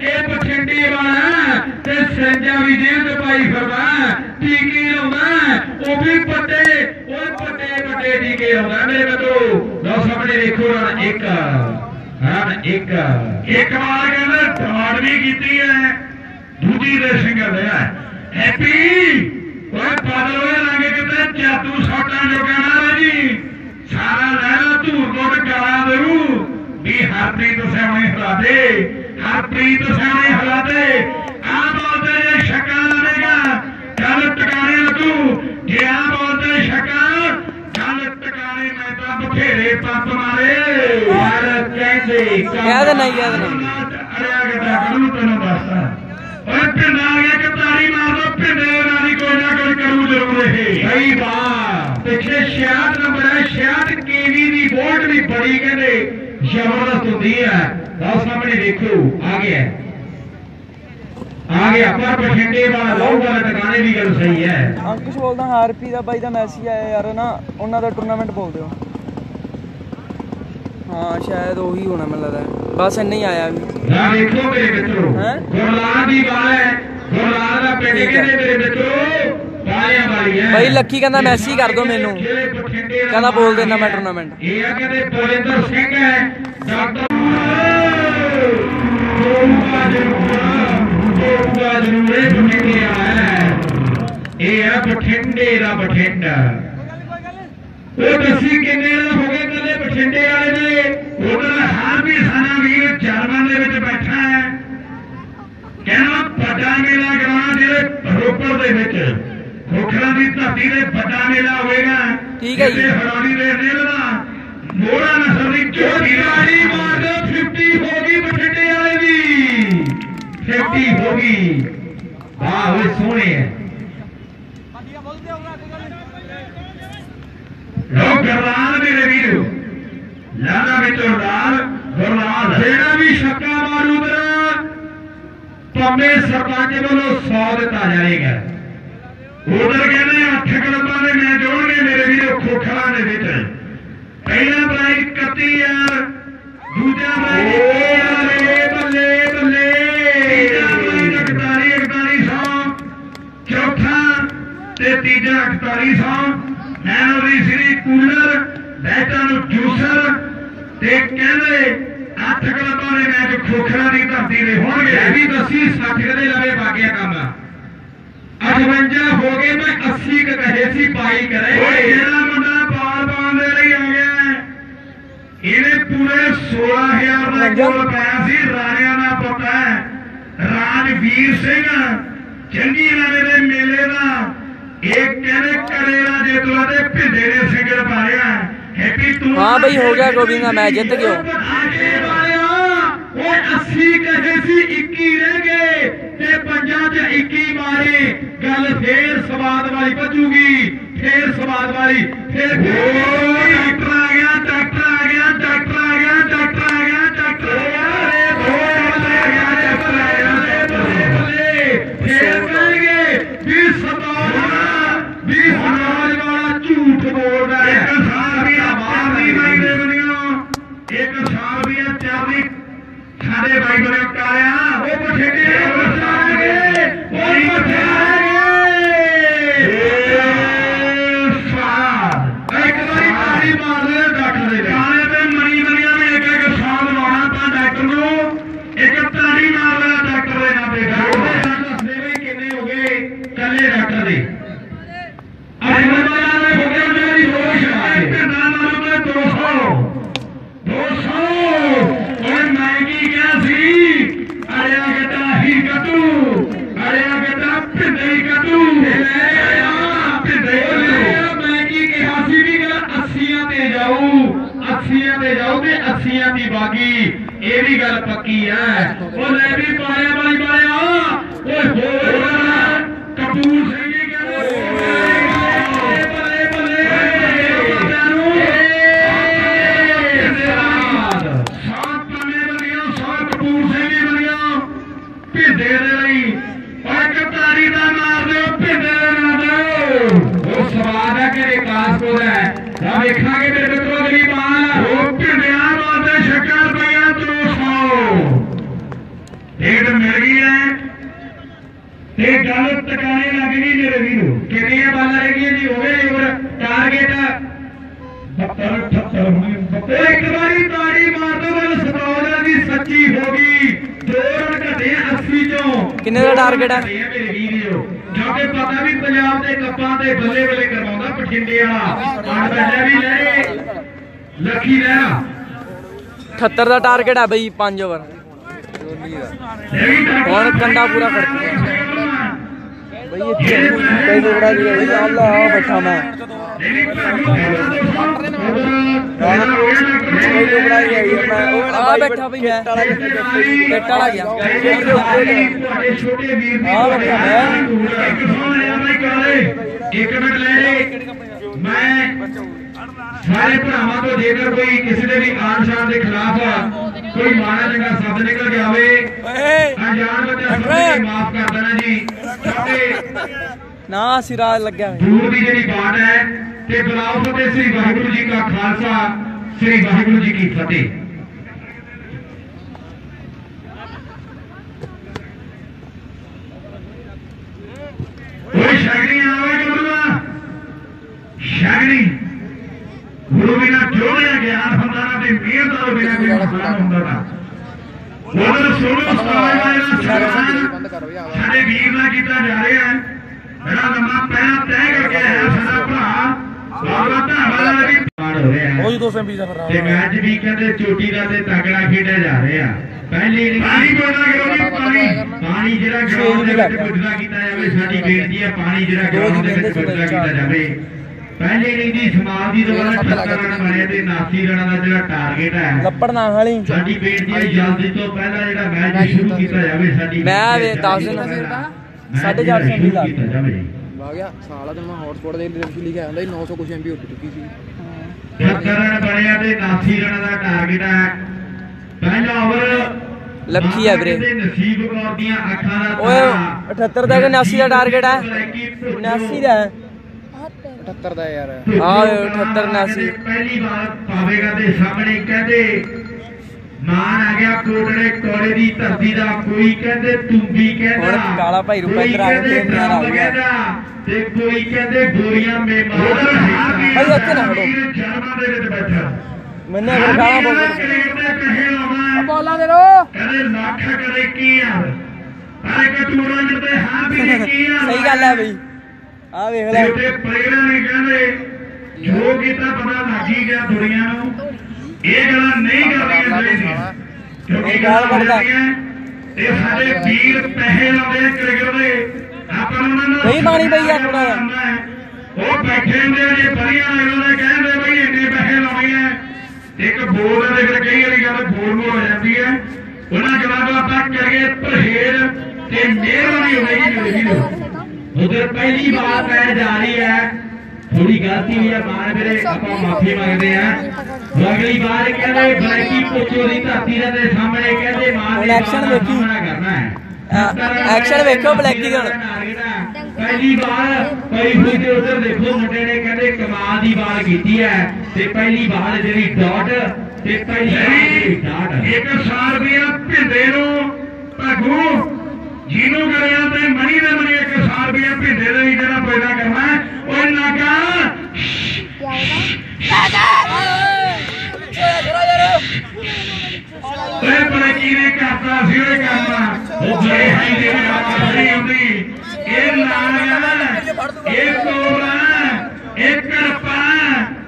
ਇਹ ਬਠਿੰਡੇ ਵਾਲਾ ਤੇ ਸੰਜਾ ਵੀ ਜੇਬ ਚ ਪਾਈ ਫਿਰਦਾ। ਟੀਕੇ ਲਾਉਂਦਾ ਉਹ ਵੀ ਵੱਡੇ ਉਹ ਵੱਡੇ ਵੱਡੇ ਟੀਕੇ ਲਾਉਂਦਾ ਮੇਰੇ ਮਿੱਤਰੋ, ਲਓ ਸਾਹਮਣੇ ਦੇਖੋ ਰਨ ਇੱਕ। ਰਨ ਇੱਕ ਇੱਕ ਵਾਰ ਕਹਿੰਦੇ ਡਾਟ ਵੀ ਕੀਤੀ ਹੈ, ਦੂਜੀ ਦੇ ਸਿੰਗਲ ਲਿਆ ਹੈਪੀ, ਓਏ ਬਾਦਲ ਹੋਏ ਲਾਂਗੇ ਕਿਤੇ ਜਾਦੂ ਸੌਟਾਂ ਜੋਗਾ ਨਾ ਜੀ। ਸਾਰਾ ਲਹਿਰਾ ਧੂਰ ਕੋਟ ਗਾਲਾਂ ਦੇਊ। ਵੀ ਹਰਪ੍ਰੀਤ ਸਿਆਣੇ ਹਲਾ ਦੇ, ਹਰਪ੍ਰੀਤ ਸਿਆਣੇ ਹਲਾ ਦੇ। ਆ ਬੋਲਦੇ ਜੇ ਸ਼ਕਾ ਲਵੇਗਾ ਕਹਿ ਦੇਣਾ ਹੀ, ਕਹਿ ਤੈਨੂੰ ਦੱਸਦਾ ਓਏ ਪਿੰਡਾ ਆ ਗਿਆ ਕਿ ਤਾਰੀ ਮਾਰ ਦੋ ਪਿੰਡੇ ਨਾਲ ਹੀ ਕੋਈ ਨਾ ਕੋਈ ਕਰੂ ਜ਼ਰੂਰ ਇਹ ਸਹੀ ਬਾਤ। ਪਿਛਲੇ 66 ਨੰਬਰ ਹੈ 66 ਕੇਵੀ ਦੀ ਵੋਲਟ ਵੀ ਬੜੀ ਕਹਿੰਦੇ ਜ਼ਬਰਦਸਤ ਹੁੰਦੀ ਹੈ। ਲਓ ਸਾਹਮਣੇ ਦੇਖੋ ਆ ਗਿਆ। ਆ ਗਿਆ ਪਰ ਬਠਿੰਡੇ ਵਾਲਾ ਲਊਗਾ ਟਿਕਾਣੇ ਦੀ ਗੱਲ ਸਹੀ ਹੈ। ਅੰਕੁਸ਼ ਬੋਲਦਾ ਹਰਪੀ ਦਾ ਬਾਈ ਦਾ ਮੈਸੇਜ ਆਇਆ ਯਾਰ ਨਾ ਉਹਨਾਂ ਦਾ ਟੂਰਨਾਮੈਂਟ ਬੋਲ ਦਿਓ। ਹਾਂ ਸ਼ਾਇਦ ਉਹੀ ਹੋਣਾ ਮੈਨੂੰ ਲੱਗਦਾ। ਬਸ ਇੰਨਾ ਹੀ ਆਇਆ ਵੀ। ਨਾ ਦੇਖੋ ਮੇਰੇ ਮਿੱਤਰੋ। ਹੈਂ? ਗੁਰਲਾਲ ਦੀ ਬਾਲ ਹੈ। ਗੁਰਲਾਲ ਦਾ ਪਿੰਡ। ਕਹਿੰਦੇ ਮੇਰੇ ਮਿੱਤਰੋ ਬਾਲਿਆਂ ਵਾਲੀ ਹੈ। ਬਾਈ ਲੱਕੀ ਕਹਿੰਦਾ ਮੈਸੇਜ ਕਰ ਦਿਓ ਮੈਨੂੰ। ਦਾ ਕਹਿੰਦਾ ਬੋਲ ਦੇਣਾ ਮੈਂ। ਟੂਰਨਾਮੈਂਟ ਇਹ ਆ ਕਹਿੰਦੇ ਬੋਲਿੰਦਰ ਸਿੰਘ ਹੈ। ਡਾਕਟਰ ਇਹ ਆ ਬਠਿੰਡੇ ਦਾ ਬਠਿੰਡਾ। ਉਹ ਦੱਸੀ ਕਿੰਨੇ ਦਾ ਹੋ ਗਏ ਕੱਲੇ ਬਠਿੰਡੇ ਵਾਲੇ ਦੇ ਉਧਰ ਹਾਰ ਵੀ ਸਾਨਾ ਵੀਰ ਜਰਮਨ ਦੇ ਵਿੱਚ ਬੈਠਾ ਹੈ। ਕਹਿੰਦਾ ਵੱਡਾ ਮੇਲਾ ਕਰਾਉਣਾ ਜਿਹੜੇ ਰੋਪੜ ਦੇ ਵਿੱਚ। ਖੋਖਰਾਂ ਦੀ ਧਰਤੀ ਦੇ ਵੱਡਾ ਮੇਲਾ ਹੋਵੇਗਾ। ਠੀਕ ਹੈ ਜੀ। ਜਿੱਥੇ ਹਰਾੜੀ ਦੇ ਨੇੜੇ ਦਾ ਮੋੜਾ ਨਸਲ ਦੀ ਝੋਟੀ ਰਾੜੀ ਮਾਰਦਾ 50 ਹੋ ਗਈ ਬਠਿੰਡੇ ਵਾਲੇ ਦੀ। 50 ਹੋ ਗਈ। ਵਾਹ ਓਏ ਸੋਹਣੇ ਹੈ ਲੋ ਗਰਦਾਨ ਮੇਰੇ ਵੀਰੋ। ਲਾਣਾ ਵਿੱਚ ਉਡਾਨ ਗੁਰਨਾਮ ਜਿਹੜਾ ਵੀ ਛੱਕਾ ਮਾਰੂ ਤੇਰਾ। ਪੰਮੇ ਸਰਪੰਚ ਵੱਲੋਂ 100 ਦਿੱਤਾ ਜਾਏਗਾ। ਉਧਰ ਕਹਿੰਦੇ ਅੱਠ ਕਲੱਬਾਂ ਦੇ ਮੈਚ ਹੋਣਗੇ ਮੇਰੇ ਵੀਰੋ ਖੋਖਰਾਂ ਦੇ ਵਿੱਚ। ਪਹਿਲਾ ਪ੍ਰਾਈਜ਼ 31000 ਦੂਜਾ ਪ੍ਰਾਈਜ਼ ਬੱਲੇ ਬੱਲੇ ਬੱਲੇ। ਤੀਜਾ ਪ੍ਰਾਈਜ਼ 41 4100 ਚੌਥਾ ਤੇ ਤੀਜਾ 4100 ਸ੍ਰੀ ਕੂਲਰ ਬੈਟਾਂ ਨੂੰ ਜੂਸਰ ਤੇ ਕਹਿੰਦੇ ਅੱਠ ਕਲੱਬਾਂ ਦੇ ਮੈਚ ਖੋਖਰਾਂ ਦੀ ਧਰਤੀ ਦੇ ਹੋਣਗੇ। ਇਹ ਵੀ ਦੱਸੀ 60 ਦੇ ਲਵੇ ਬਾਗਿਆ ਕੰਮ। 58 ਹੋ ਗਏ ਮੈਂ 80 ਕ ਕਹੇ ਸੀ ਪਾਈ ਕਰੇ। ਜਿਹੜਾ ਮੁੰਡਾ ਬਾਲ ਪਾਉਣ ਦੇ ਲਈ ਆ ਗਿਆ ਇਹਨੇ ਪੂਰੇ 16000 ਦਾ ਗੋਲ ਪਾਇਆ ਸੀ ਰਾਣਿਆਂ ਦਾ ਪੁੱਤ ਹੈ ਰਾਜਵੀਰ ਸਿੰਘ ਚੰਗੀ ਨਵੇਂ ਦੇ ਮੇਲੇ ਦਾ। ਇਹ ਕਹਿੰਦੇ ਕਰੇਲਾ ਜੇਤੂਆ ਦੇ ਭਿੰਦੇ ਨੇ ਸਿੰਗਰ ਪਾਇਆ? ਹੈਪੀ ਤੂੰ ਹਾਂ ਬਈ, ਹੋ ਗਿਆ ਗੋਬਿੰਦ ਦਾ ਮੈਚ, ਜਿੱਤ ਗਿਓ। ਆਗੇ ਵਾਲਿਆ ਓਏ 80 ਕਹੇ ਸੀ 21 ਰਹਿ ਗਏ ਤੇ ਪੰਜਾਂ ਚ 21 ਮਾਰੇ। ਗੱਲ ਫੇਰ ਸਵਾਦ ਵਾਲੀ ਬਚੂਗੀ ਫੇਰ ਸਵਾਦ ਵਾਲੀ ਫੇਰ ਡਾਕਟਰ ਆ ਗਿਆ 80 78 ਦਾ ਟਾਰਗੇਟ ਹੈ ਬਈ 5 ਓਵਰ ਹੁਣ ਕੰਡਾ ਪੂਰਾ ਕਰ ਬਈ ਇਹ ਕਈ ਟੁਕੜਾ ਜੀ ਬਈ ਆਹ ਲਾ ਆ ਬੈਠਾ ਮੈਂ। ਕਈ ਟੁਕੜਾ ਹੈ ਮੈਂ ਆ ਬੈਠਾ ਬਈ ਮੈਂ। ਟੱਟ ਵਾਲਾ ਗਿਆ। ਤੁਹਾਡੇ ਛੋਟੇ ਵੀਰ ਦੀ ਹਾਂ ਬੈਠਾ ਮੈਂ। ਇੱਕ ਮਿੰਟ ਲੈ ਮੈਂ ਸਾਰੇ ਭਰਾਵਾਂ ਤੋਂ ਜੇਕਰ ਕੋਈ ਕਿਸੇ ਦੇ ਵੀ ਆਨ ਸ਼ਾਨ ਦੇ ਖਿਲਾਫ ਕੋਈ ਮਾੜਾ ਚੰਗਾ ਸ਼ਬਦ ਨਿਕਲ ਗਿਆ ਹੋਵੇ ਅਣਜਾਣ ਬੱਚਾ ਸਭ ਮਾਫ ਕਰ ਦੇਣਾ ਜੀ। ਨਾ ਸਿਰਾ ਲੱਗਿਆ। ਦੂਰ ਦੀ ਜਿਹੜੀ ਬਾਤ ਹੈ ਤੇ ਬਲਾਉ ਫਤਿਹ ਸ੍ਰੀ ਵਾਹਿਗੁਰੂ ਜੀ ਕਾ ਖਾਲਸਾ ਸ੍ਰੀ ਵਾਹਿਗੁਰੂ ਜੀ ਕੀ ਫਤਿਹ। ਓਏ ਸ਼ਗਨੀ ਆਵੇ ਸ਼ਗਨੀ ਗੁਰੂ ਬਿਨਾ ਜੋੜਿਆ ਗਿਆਨ ਹੁੰਦਾ ਨਾ ਤੇ ਮਿਹਰ ਤੋਂ ਬਿਨਾ ਕੋਈ ਮਸਲਾ ਹੁੰਦਾ ਉਹਨੂੰ ਸੋਨੂ ਸਤਾਏ ਵਾਲੇ ਦਾ ਸਨਮਾਨ ਸਾਡੇ ਵੀਰ ਨਾਲ ਕੀਤਾ ਜਾ ਰਿਹਾ ਹੈ। ਬੜਾ ਲੰਮਾ ਪਹਿਲਾਂ ਤੈਅ ਕਰਕੇ ਆਇਆ ਸਾਡਾ ਭਰਾ ਬਾਬਾ ਧਾਵਾ ਦਾ ਵੀ ਪਾੜ ਹੋ ਰਿਹਾ ਉਹ ਜੀ 220 ਦਾ ਫਿਰ ਤੇ ਮੈਚ ਵੀ ਕਹਿੰਦੇ ਚੋਟੀ ਦਾ ਤੇ ਤਗੜਾ ਖੇਡਿਆ ਜਾ ਰਿਹਾ। ਪਹਿਲੀ ਇਨਿੰਗ ਪਾਣੀ ਬੋਲਣਾ ਕਰੋ ਜੀ ਪਾਣੀ। ਪਾਣੀ ਜਿਹੜਾ ਗਰਾਊਂਡ ਦੇ ਵਿੱਚ ਪੁੱਜਦਾ ਕੀਤਾ ਜਾਵੇ ਸਾਡੀ ਬੇਨਤੀ ਹੈ ਪਾਣੀ ਜਿਹੜਾ ਗਰਾਊਂਡ ਦੇ ਵਿੱਚ ਪੁੱਜਦਾ ਕੀਤਾ ਜਾਵੇ। ਪਹਿਲੀ ਇਨਿੰਗ ਦੀ ਸਮਾਪਤੀ ਤੋਂ ਬਾਅਦ 78 ਰਨ ਬਣੇ ਤੇ 79 ਰਨਾਂ ਦਾ ਜਿਹੜਾ ਟਾਰਗੇਟ ਹੈ। ਲੱਪੜ ਨਾ ਖਾਲੀ ਸਾਡੀ ਬੇਨਤੀ ਹੈ ਜਲਦੀ ਤੋਂ ਪਹਿਲਾਂ ਜਿਹੜਾ ਮੈਚ ਸ਼ੁਰੂ ਕੀਤਾ ਜਾਵੇ ਸਾਡੀ ਮੈਂ ਵੇ ਦੱਸ ਦਿਨ ਸਾਢੇ ਚਾਰ ਸੌ ਵੀ ਲਾ ਆ ਗਿਆ ਸਾਲਾ ਤੇ ਮੈਂ ਹੌਟਸਪੌਟ ਦੇ ਵਿੱਚ ਲਿਖਿਆ ਹੁੰਦਾ ਸੀ 900 ਕੁਛ ਐਮਬੀ ਉੱਠ ਚੁੱਕੀ ਸੀ। 70 ਰਨ ਬਣਿਆ ਤੇ 79 ਰਨਾਂ ਦਾ ਟਾਰਗੇਟ ਹੈ। ਪਹਿਲਾ ਓਵਰ ਲੱਖੀ ਹੈ ਵੀਰੇ। ਨਸੀਬ ਕੌਰ ਦੀਆਂ ਅੱਖਾਂ ਦਾ ਓਏ ਤਾਰਾ। 78 ਦਾ ਕਿ 79 ਦਾ ਟਾਰਗੇਟ ਹੈ। 79 ਦਾ ਹੈ। 78 ਦਾ ਯਾਰ। ਆਹ 78 79 ਪਹਿਲੀ ਵਾਰ ਪਾਵੇਗਾ ਤੇ ਸਾਹਮਣੇ ਕਹਿੰਦੇ ਮਾਨ ਆ ਗਿਆ ਕੋਟੜੇ ਕੋਲੇ ਦੀ ਧਰਤੀ ਦਾ ਕੋਈ ਕਹਿੰਦੇ ਤੁੰਬੀ ਕਹਿੰਦਾ। ਹੁਣ ਕਾਲਾ ਭਾਈ ਰੂਪਾ ਇੱਧਰ ਆ ਗਿਆ, ਕਹਿੰਦੇ ਤੇ ਮੇਰਾ ਆ ਗਿਆ। ਕਹਿੰਦਾ, ਤੇ ਕੋਈ ਕਹਿੰਦੇ ਗੋਰੀਆਂ ਮਹਿਮਾਨ ਭਾਈ ਉੱਥੇ ਨਾ ਖੜੋ। ਜਨਮਾਂ ਦੇ ਵਿੱਚ ਬੈਠਾ। ਮੈਨੇ ਅਗਰ ਗਾਲਾਂ ਬੋਲ ਦੇ ਬੋਲਾਂ ਦੇ ਰੋ। ਕਦੇ ਲੱਖ ਕਦੇ ਕੀ ਆ? ਪਰ ਇੱਕ ਟੂਰਨਾਮੈਂਟ ਤੇ ਹਾਰ ਵੀ ਕੀ ਆ? ਸਹੀ ਗੱਲ ਹੈ ਬਈ। ਆ ਵੇਖ ਲੈ। ਤੇ ਉੱਤੇ ਪਲੇਅਰਾਂ ਨੇ ਕਹਿੰਦੇ ਜੋ ਕੀਤਾ ਪਤਾ ਲੱਗ ਹੀ ਗਿਆ ਦੁਨੀਆ ਨੂੰ। ਇਹ ਗੱਲਾਂ ਨਹੀਂ ਕਰਨੀਆਂ ਚਾਹੀਦੀਆਂ। ਕਿਉਂਕਿ ਇਹ ਗੱਲ। ਹੁੰਦੀਆਂ ਤੇ ਸਾਡੇ ਵੀਰ ਪੈਸੇ ਲਾਉਂਦੇ ਕ੍ਰਿਕਟ ਦੇ। ਆਪਾਂ ਨੂੰ ਉਹਨਾਂ ਨੂੰ ਨਹੀਂ ਪਾਣੀ ਪਈ ਆ ਹੈ। ਉਹ ਬੈਠੇ ਹੁੰਦੇ ਜੇ ਵਧੀਆ ਲੱਗਦਾ ਕਹਿੰਦੇ ਬਈ ਇੰਨੇ ਪੈਸੇ ਲਾਉਣੇ ਆ। ਇੱਕ ਬੋਲ ਦੇ ਫਿਰ ਕਈ ਵਾਰੀ ਗੱਲ ਬੋਲ ਨੂੰ ਹੋ ਜਾਂਦੀ ਹੈ। ਉਹਨਾਂ ਗੱਲਾਂ ਤੋਂ ਆਪਾਂ ਕਰੀਏ ਪਰਹੇਜ਼ ਤੇ ਮਿਹਰਬਾਨੀ ਹੋਵੇਗੀ ਮੇਰੇ ਵੀਰੋ ਉਧਰ ਪਹਿਲੀ ਵਾਰ ਪੈ ਜਾ ਰਹੀ ਹੈ। ਥੋੜੀ ਗਲਤੀ ਹੋਈ ਹੈ ਮਾਨ ਵੀਰੇ ਆਪਾਂ ਮਾਫੀ ਮੰਗਦੇ ਆ ਅਗਲੀ ਵਾਰ ਕਹਿੰਦੇ ਬਲੈਕੀ ਪੁੱਛੋ ਦੀ ਧਰਤੀ ਦੇ ਸਾਹਮਣੇ ਕਹਿੰਦੇ ਮਾਨ ਦੀ ਦਾ ਵੇਖੀ। ਕਰਨਾ ਹੈ। action ਵੇਖੋ ਬਲੈਕੀ ਦੇ ਹੁਣ। ਪਹਿਲੀ ਵਾਰ ਪਈ ਹੋਈ ਤੇ ਉਧਰ ਦੇਖੋ ਮੁੰਡੇ ਨੇ ਕਹਿੰਦੇ ਕਮਾਲ ਦੀ ਬਾਲ ਕੀਤੀ ਹੈ। ਤੇ ਪਹਿਲੀ ਬਾਲ ਜਿਹੜੀ ਡਾਟ ਤੇ ਪਹਿਲੀ ਡਾਟ। ਇੱਕ ਸਾਲ ਰੁਪਇਆ ਭਿੰਦੇ ਨੂੰ ਭਗੂ ਜਿਹਨੂੰ ਕਰਿਆ ਤੇ ਮਣੀ ਦੇ ਮਣੀ ਇੱਕ ਸਾਲ ਰੁਪਇਆ ਭਿੰਦੇ ਦੇ ਵੀ ਜਿਹੜਾ ਪੈਦਾ ਕਰਨਾ ਹੈ, ਉਹ ਨਾਗਾ ਓਏ ਪਰ ਕਿਨੇ ਕਰਦਾ ਸੀ ਓਏ ਕਰਦਾ। ਉਹ ਬੜੇ ਹਾਈ ਦੇ ਨਾਲ ਨਹੀਂ ਹੁੰਦੀ। ਇਹ ਲਾਣਾ ਇਹ ਕੋਲਾ ਇਹ ਕਰਪਾ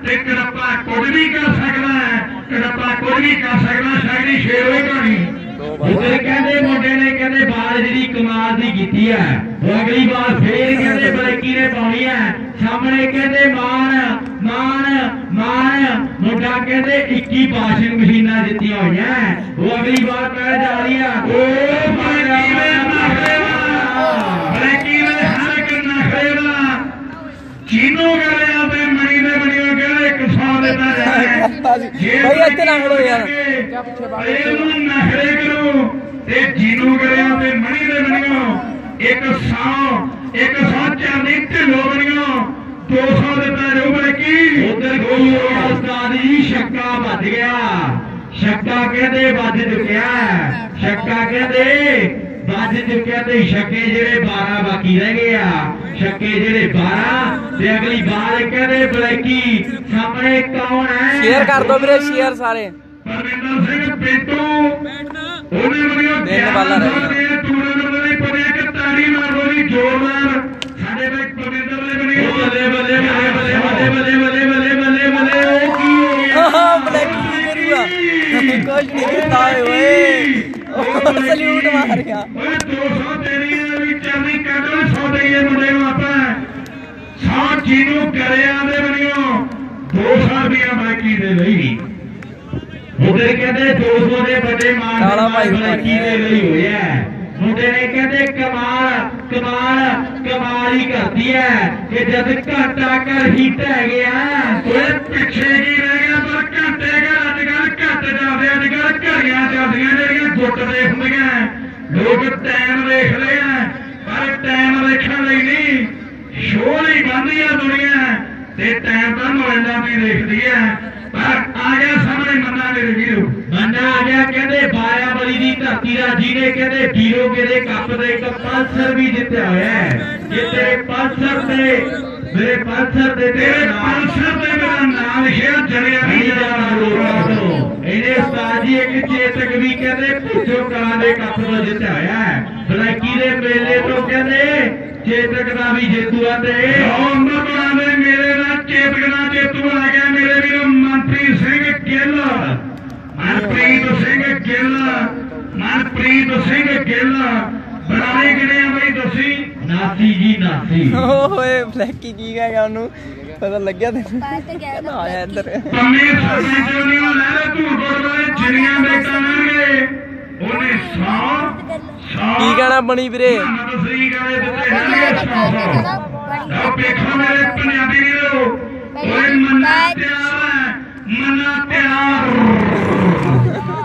ਤੇ ਕਰਪਾ ਕੁਝ ਵੀ ਕਰ ਸਕਦਾ ਹੈ ਕਰਪਾ ਕੁਝ ਵੀ ਕਰ ਸਕਦਾ ਸ਼ਾਇਰੀ ਸ਼ੇਰ ਹੋਈ ਕਹਾਣੀ। ਉਧਰ ਕਹਿੰਦੇ ਮੁੰਡੇ ਨੇ ਕਹਿੰਦੇ ਬਾਲ ਜਿਹੜੀ ਕਮਾਲ ਦੀ ਕੀਤੀ ਹੈ ਉਹ ਅਗਲੀ ਵਾਰ ਫੇਰ ਕਹਿੰਦੇ ਬਲਕੀ ਨੇ ਪਾਉਣੀ ਹੈ। ਸਾਹਮਣੇ ਕਹਿੰਦੇ ਮਾਨ ਮਾਨ ਮਾਨ। ਮੁੰਡਾ ਕਹਿੰਦੇ 21 ਵਾਸ਼ਿੰਗ ਮਸ਼ੀਨਾਂ ਦਿੱਤੀਆਂ ਹੋਈਆਂ ਉਹ ਅਗਲੀ ਵਾਰ ਪੈ ਜਾ ਰਹੀ ਆ। ਓ ਬਲੈਕੀ ਵੇ ਨਖਰੇ ਵਾਲਾ ਬਲੈਕੀ ਵੇ ਹਰ ਇੱਕ ਨਖਰੇ ਵਾਲਾ ਚੀਨੋ ਕਰ ਕਰਤਾ ਸੀ ਭਾਈ ਇੱਥੇ ਲੰਘ ਲੋ ਯਾਰ। ਇਹਨੂੰ ਨਖਰੇ ਕਰੋ ਤੇ ਜੀਨੂ ਗਰਿਆ ਤੇ ਮਣੀ ਦੇ ਬਣਿਓ ਇੱਕ ਸੌ ਇੱਕ ਸੌ ਚਾਂਦੀ ਢਿੱਲੋ ਬਣਿਓ 200 ਦੇ ਪੈਰ ਉਮਰ ਕੀ? ਉਧਰ ਕੋਈ ਉਸਤਾਦੀ ਸ਼ੱਕਾ ਵੱਧ ਗਿਆ। ਸ਼ੱਕਾ ਕਹਿੰਦੇ ਵੱਧ ਚੁੱਕਿਆ? ਸ਼ੱਕਾ ਕਹਿੰਦੇ? ਵੱਜ ਚੁੱਕਿਆ ਤੇ ਛੱਕੇ ਜਿਹੜੇ 12 ਬਾਕੀ ਰਹਿ ਗਏ ਆ ਛੱਕੇ ਜਿਹੜੇ 12 ਤੇ ਅਗਲੀ ਬਾਰ ਕਹਿੰਦੇ ਬਲੈਕੀ ਸਾਹਮਣੇ ਕੌਣ ਹੈ ਸ਼ੇਅਰ ਕਰ ਦੋ ਵੀਰੇ ਸ਼ੇਅਰ ਸਾਰੇ ਪਰਵਿੰਦਰ ਸਿੰਘ ਪਿੰਟੂ ਉਹਨੇ ਬਣਿਆ ਦਿਨ ਵਾਲਾ ਰਹਿ। ਟੂਰਨਾਮੈਂਟ ਦੇ ਪੜਿਆ ਕਿ ਤਾੜੀ ਮਾਰੋ ਜੀ ਜ਼ੋਰਦਾਰ ਸਾਡੇ ਵਿੱਚ ਪਰਵਿੰਦਰ ਨੇ ਬਣੀ ਬੱਲੇ ਬੱਲੇ ਬੱਲੇ ਬੱਲੇ ਬੱਲੇ ਬੱਲੇ ਬੱਲੇ ਬੱਲੇ ਬੱਲੇ ਬੱਲੇ ਉਹ ਕੀ ਹੋ ਗਿਆ ਹਾਂ ਬਲੈਕੀ ਕਰੂਗਾ ਕੁਝ ਨਹੀਂ ਕੀਤਾ ਓਏ ਸਲੂਟ ਮਾਰਿਆ ਓਏ 200 ਤੇਰੀ ਹੈ ਵੀ ਚਰਨੀ ਕੱਢੋ 100 ਦੇਈਏ ਮੁੰਡੇ ਨੂੰ ਆਪਾਂ। 100 ਜੀਨੂੰ ਕਰਿਆ ਦੇ ਬਣਿਓ 200 ਰੁਪਇਆ ਬਾਕੀ ਦੇ ਲਈ। ਮੁੰਡੇ ਕਹਿੰਦੇ 200 ਦੇ ਵੱਡੇ ਮਾਨ ਬਾਕੀ ਦੇ ਲਈ ਹੋਇਆ ਮੁੰਡੇ ਨੇ ਕਹਿੰਦੇ ਕਮਾਲ ਕਮਾਲ ਕਮਾਲ ਹੀ ਕਰਦੀ ਹੈ। ਕਿ ਜਦ ਘਾਟਾ ਕਰ ਹੀ ਟਹਿ ਗਿਆ ਓਏ ਪਿੱਛੇ ਕੀ ਰਹਿ ਗਿਆ? ਪਰ ਘਾਟੇ ਕੱਲ ਜਾਂਦੇ ਅੱਜ ਕੱਲ ਘੜੀਆਂ ਚੱਲਦੀਆਂ ਜਿਹੜੀਆਂ ਗੁੱਟ ਦੇ ਹੁੰਦੀਆਂ ਲੋਕ ਟਾਈਮ ਵੇਖਦੇ ਆ ਪਰ ਟਾਈਮ ਵੇਖਣ ਲਈ ਨਹੀਂ। ਸ਼ੋਅ ਲਈ ਬੰਦੀ ਆ ਦੁਨੀਆ ਤੇ ਟਾਈਮ ਤਾਂ ਮੋਬਾਈਲਾਂ ਵੀ ਦੇਖਦੀ ਆ ਪਰ ਆ ਗਿਆ ਸਾਹਮਣੇ ਮੰਨਾ ਮੇਰੇ ਵੀਰੋ। ਮੰਨਾ ਆ ਗਿਆ ਕਹਿੰਦੇ ਬਾਰਾਬਲੀ ਦੀ ਧਰਤੀ ਦਾ ਜਿਹਨੇ ਕਹਿੰਦੇ ਵੀਰੋ ਕਿਹਦੇ ਕੱਪ ਦੇ ਇੱਕ ਪਲਸਰ ਵੀ ਜਿੱਤਿਆ ਹੋਇਆ ਹੈ ਜੇ ਤੇਰੇ ਪਲਸਰ ਤੇ ਮੇਰੇ ਪਲਸਰ ਤੇ ਤੇਰੇ ਪਲਸਰ ਤੇ ਮੇਰਾ ਨਾਮ ਲਿਖਿਆ ਜਰਿਆ ਨਹੀਂ ਜਾਣਾ ਇਹਨੇ ਉਸਤਾਦ ਜੀ ਇੱਕ ਚੇਤਕ ਵੀ ਕਹਿੰਦੇ ਪੁੱਛੋ ਕਲਾਂ ਦੇ ਕੱਪ ਤੋਂ ਜਿੱਤਿਆ ਹੋਇਆ ਹੈ। ਬਲੈਕੀ ਦੇ ਮੇਲੇ ਤੋਂ ਕਹਿੰਦੇ, ਚੇਤਕ ਦਾ ਵੀ ਜੇਤੂ ਆ ਤੇ ਅੰਮ੍ਰਿਤਸਰ ਦੇ ਮੇਲੇ ਦਾ ਚੇਤਕ ਦਾ ਜੇਤੂ ਆ ਗਿਆ ਮੇਰੇ ਵੀਰੋ ਮਨਪ੍ਰੀਤ ਸਿੰਘ ਗਿੱਲ। ਮਨਪ੍ਰੀਤ ਸਿੰਘ ਗਿੱਲ, ਮਨਪ੍ਰੀਤ ਸਿੰਘ ਗਿੱਲ। ਬਣਾਏ ਕਿਹੜੇ ਆ ਬਈ, ਦੱਸੀ। ਨਾਸੀ ਜੀ ਨਾਸੀ ਓਏ ਬਲੈਕੀ ਕੀ ਕਹੇਗਾ ਉਹਨੂੰ? ਪਤਾ ਲੱਗਿਆ ਤੈਨੂੰ? ਕਹਿੰਦਾ ਆਇਆ ਇੱਧਰ। ਪੰਮੇ ਸਰਪੰਚ ਨੇ ਉਹ ਲੈ ਲੈ ਧੂੜ ਵਾਲੇ ਜਿੰਨੀਆਂ ਬੇਟਾਂ ਲੈਣਗੇ ਉਹਨੇ 100 100 ਕੀ ਕਹਿਣਾ ਬਣੀ ਵੀਰੇ? ਮੁਹੰਮਦ ਸ੍ਰੀ ਗਾਲੇ ਦਿੱਤੇ ਹੈਗੇ 100 ਲਓ ਵੇਖੋ ਮੇਰੇ ਪੰਜਾਬੀ ਵੀਰੋ। ਓਏ ਮੰਨਾ ਪਿਆਰ ਹੈ, ਮੰਨਾ ਪਿਆਰ।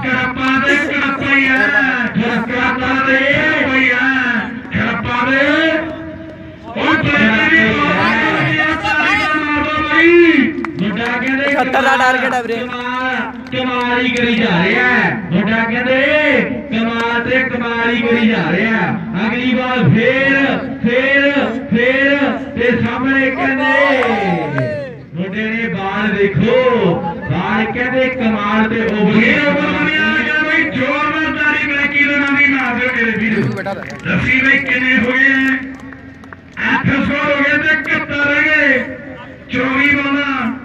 ਕਰਪਾ ਦੇ ਕਰਪਈਆ ਕਰਪਾ ਦੇ ਕਰਪਈਆ ਕਰਪਾ ਦੇ 70 ਦਾ ਟਾਰਗੇਟ ਹੈ ਵੀਰੇ? ਕਮਾਲੀ ਕਰੀ ਜਾ ਰਿਹਾ ਮੁੰਡਾ ਕਹਿੰਦੇ ਕਮਾਲ ਤੇ ਕਮਾਲੀ ਕਰੀ ਜਾ ਰਿਹਾ ਅਗਲੀ ਵਾਰ ਫੇਰ ਫੇਰ ਫੇਰ ਤੇ ਸਾਹਮਣੇ ਕਹਿੰਦੇ ਮੁੰਡੇ ਨੇ ਬਾਣ ਦੇਖੋ ਬਾਣ ਕਹਿੰਦੇ ਕਮਾਲ ਤੇ ਉਬਲੇ ਉਬਲਿਆ ਜਾਂ ਬਈ ਜੋਰ ਤਾਰੀ ਮੈਂ ਕਿਲੋ ਨਾ ਵੀ ਮਾਰ ਦਿਓ ਮੇਰੇ ਵੀਰੋ। ਰਫੀ ਬਈ ਕਿੰਨੇ ਹੋਏ 800 ਹੋ ਗਏ ਤੇ 71 ਰਹਿ ਗਏ। 24 ਬਾਣਾ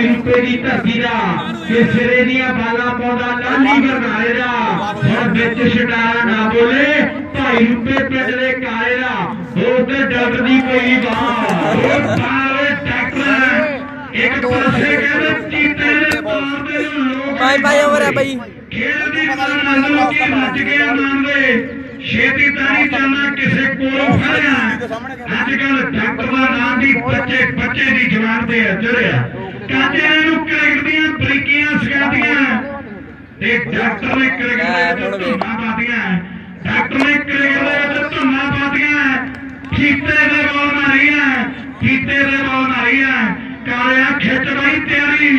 ਭਾਈ ਰੁਪਏ ਦੀ ਧਰਤੀ ਦਾ ਕਿ ਸਿਰੇ ਦੀਆਂ ਬਾਲਾਂ ਪਾਉਂਦਾ ਲਾਲੀ ਬਰਨਾਲੇ ਦਾ। ਹੁਣ ਵਿੱਚ ਛਡਾਰਾ ਨਾ ਬੋਲੇ ਭਾਈ ਰੁਪਏ ਪਿੰਡ ਦੇ ਕਾਲੇ ਦਾ। ਉਹ ਤੇ ਡਾਕਟਰ ਦੀ ਕੋਈ ਬਾਹ ਉਹ ਸਾਰੇ ਡਾਕਟਰ ਇੱਕ ਪਾਸੇ ਕਹਿੰਦੇ ਚੀਤੇ ਦੇ ਪਾਰ ਦੇ ਲੋਕ ਬਾਈ ਬਾਈ ਓਵਰ ਹੈ ਬਾਈ ਖੇਡ ਦੀ ਮੰਨ ਲਓ ਕਿ ਰੱਜ ਗਿਆ ਛੇਤੀ ਤਾਰੀ ਚਾਹਨਾ ਕਿਸੇ ਕੋਲੋਂ ਫੜਿਆ ਅੱਜ ਕੱਲ ਡਾਕਟਰ ਦਾ ਨਾਮ ਵੀ ਬੱਚੇ ਬੱਚੇ ਦੀ ਜਵਾਨ ਤੇ ਅਜਰਿਆ ਕਾਜੇ ਨੂੰ ਕ੍ਰਿਕਟ ਦੀਆਂ ਬਰੀਕੀਆਂ ਸਿਖਾਉਂਦੀਆਂ। ਤੇ ਡਾਕਟਰ ਨੇ ਕ੍ਰਿਕਟ ਦੇ ਵਿੱਚ ਪਾਤੀਆਂ। ਡਾਕਟਰ ਨੇ ਕ੍ਰਿਕਟ ਦੇ ਵਿੱਚ ਪਾਤੀਆਂ। ਕੀਤੇ ਦੇ ਬੋਲ ਮਾਰੀਆਂ ਕੀਤੇ ਦੇ ਬੋਲ ਮਾਰੀਆਂ ਕਾਲਿਆ ਖਿੱਚ ਬਈ ਤੇਰੀ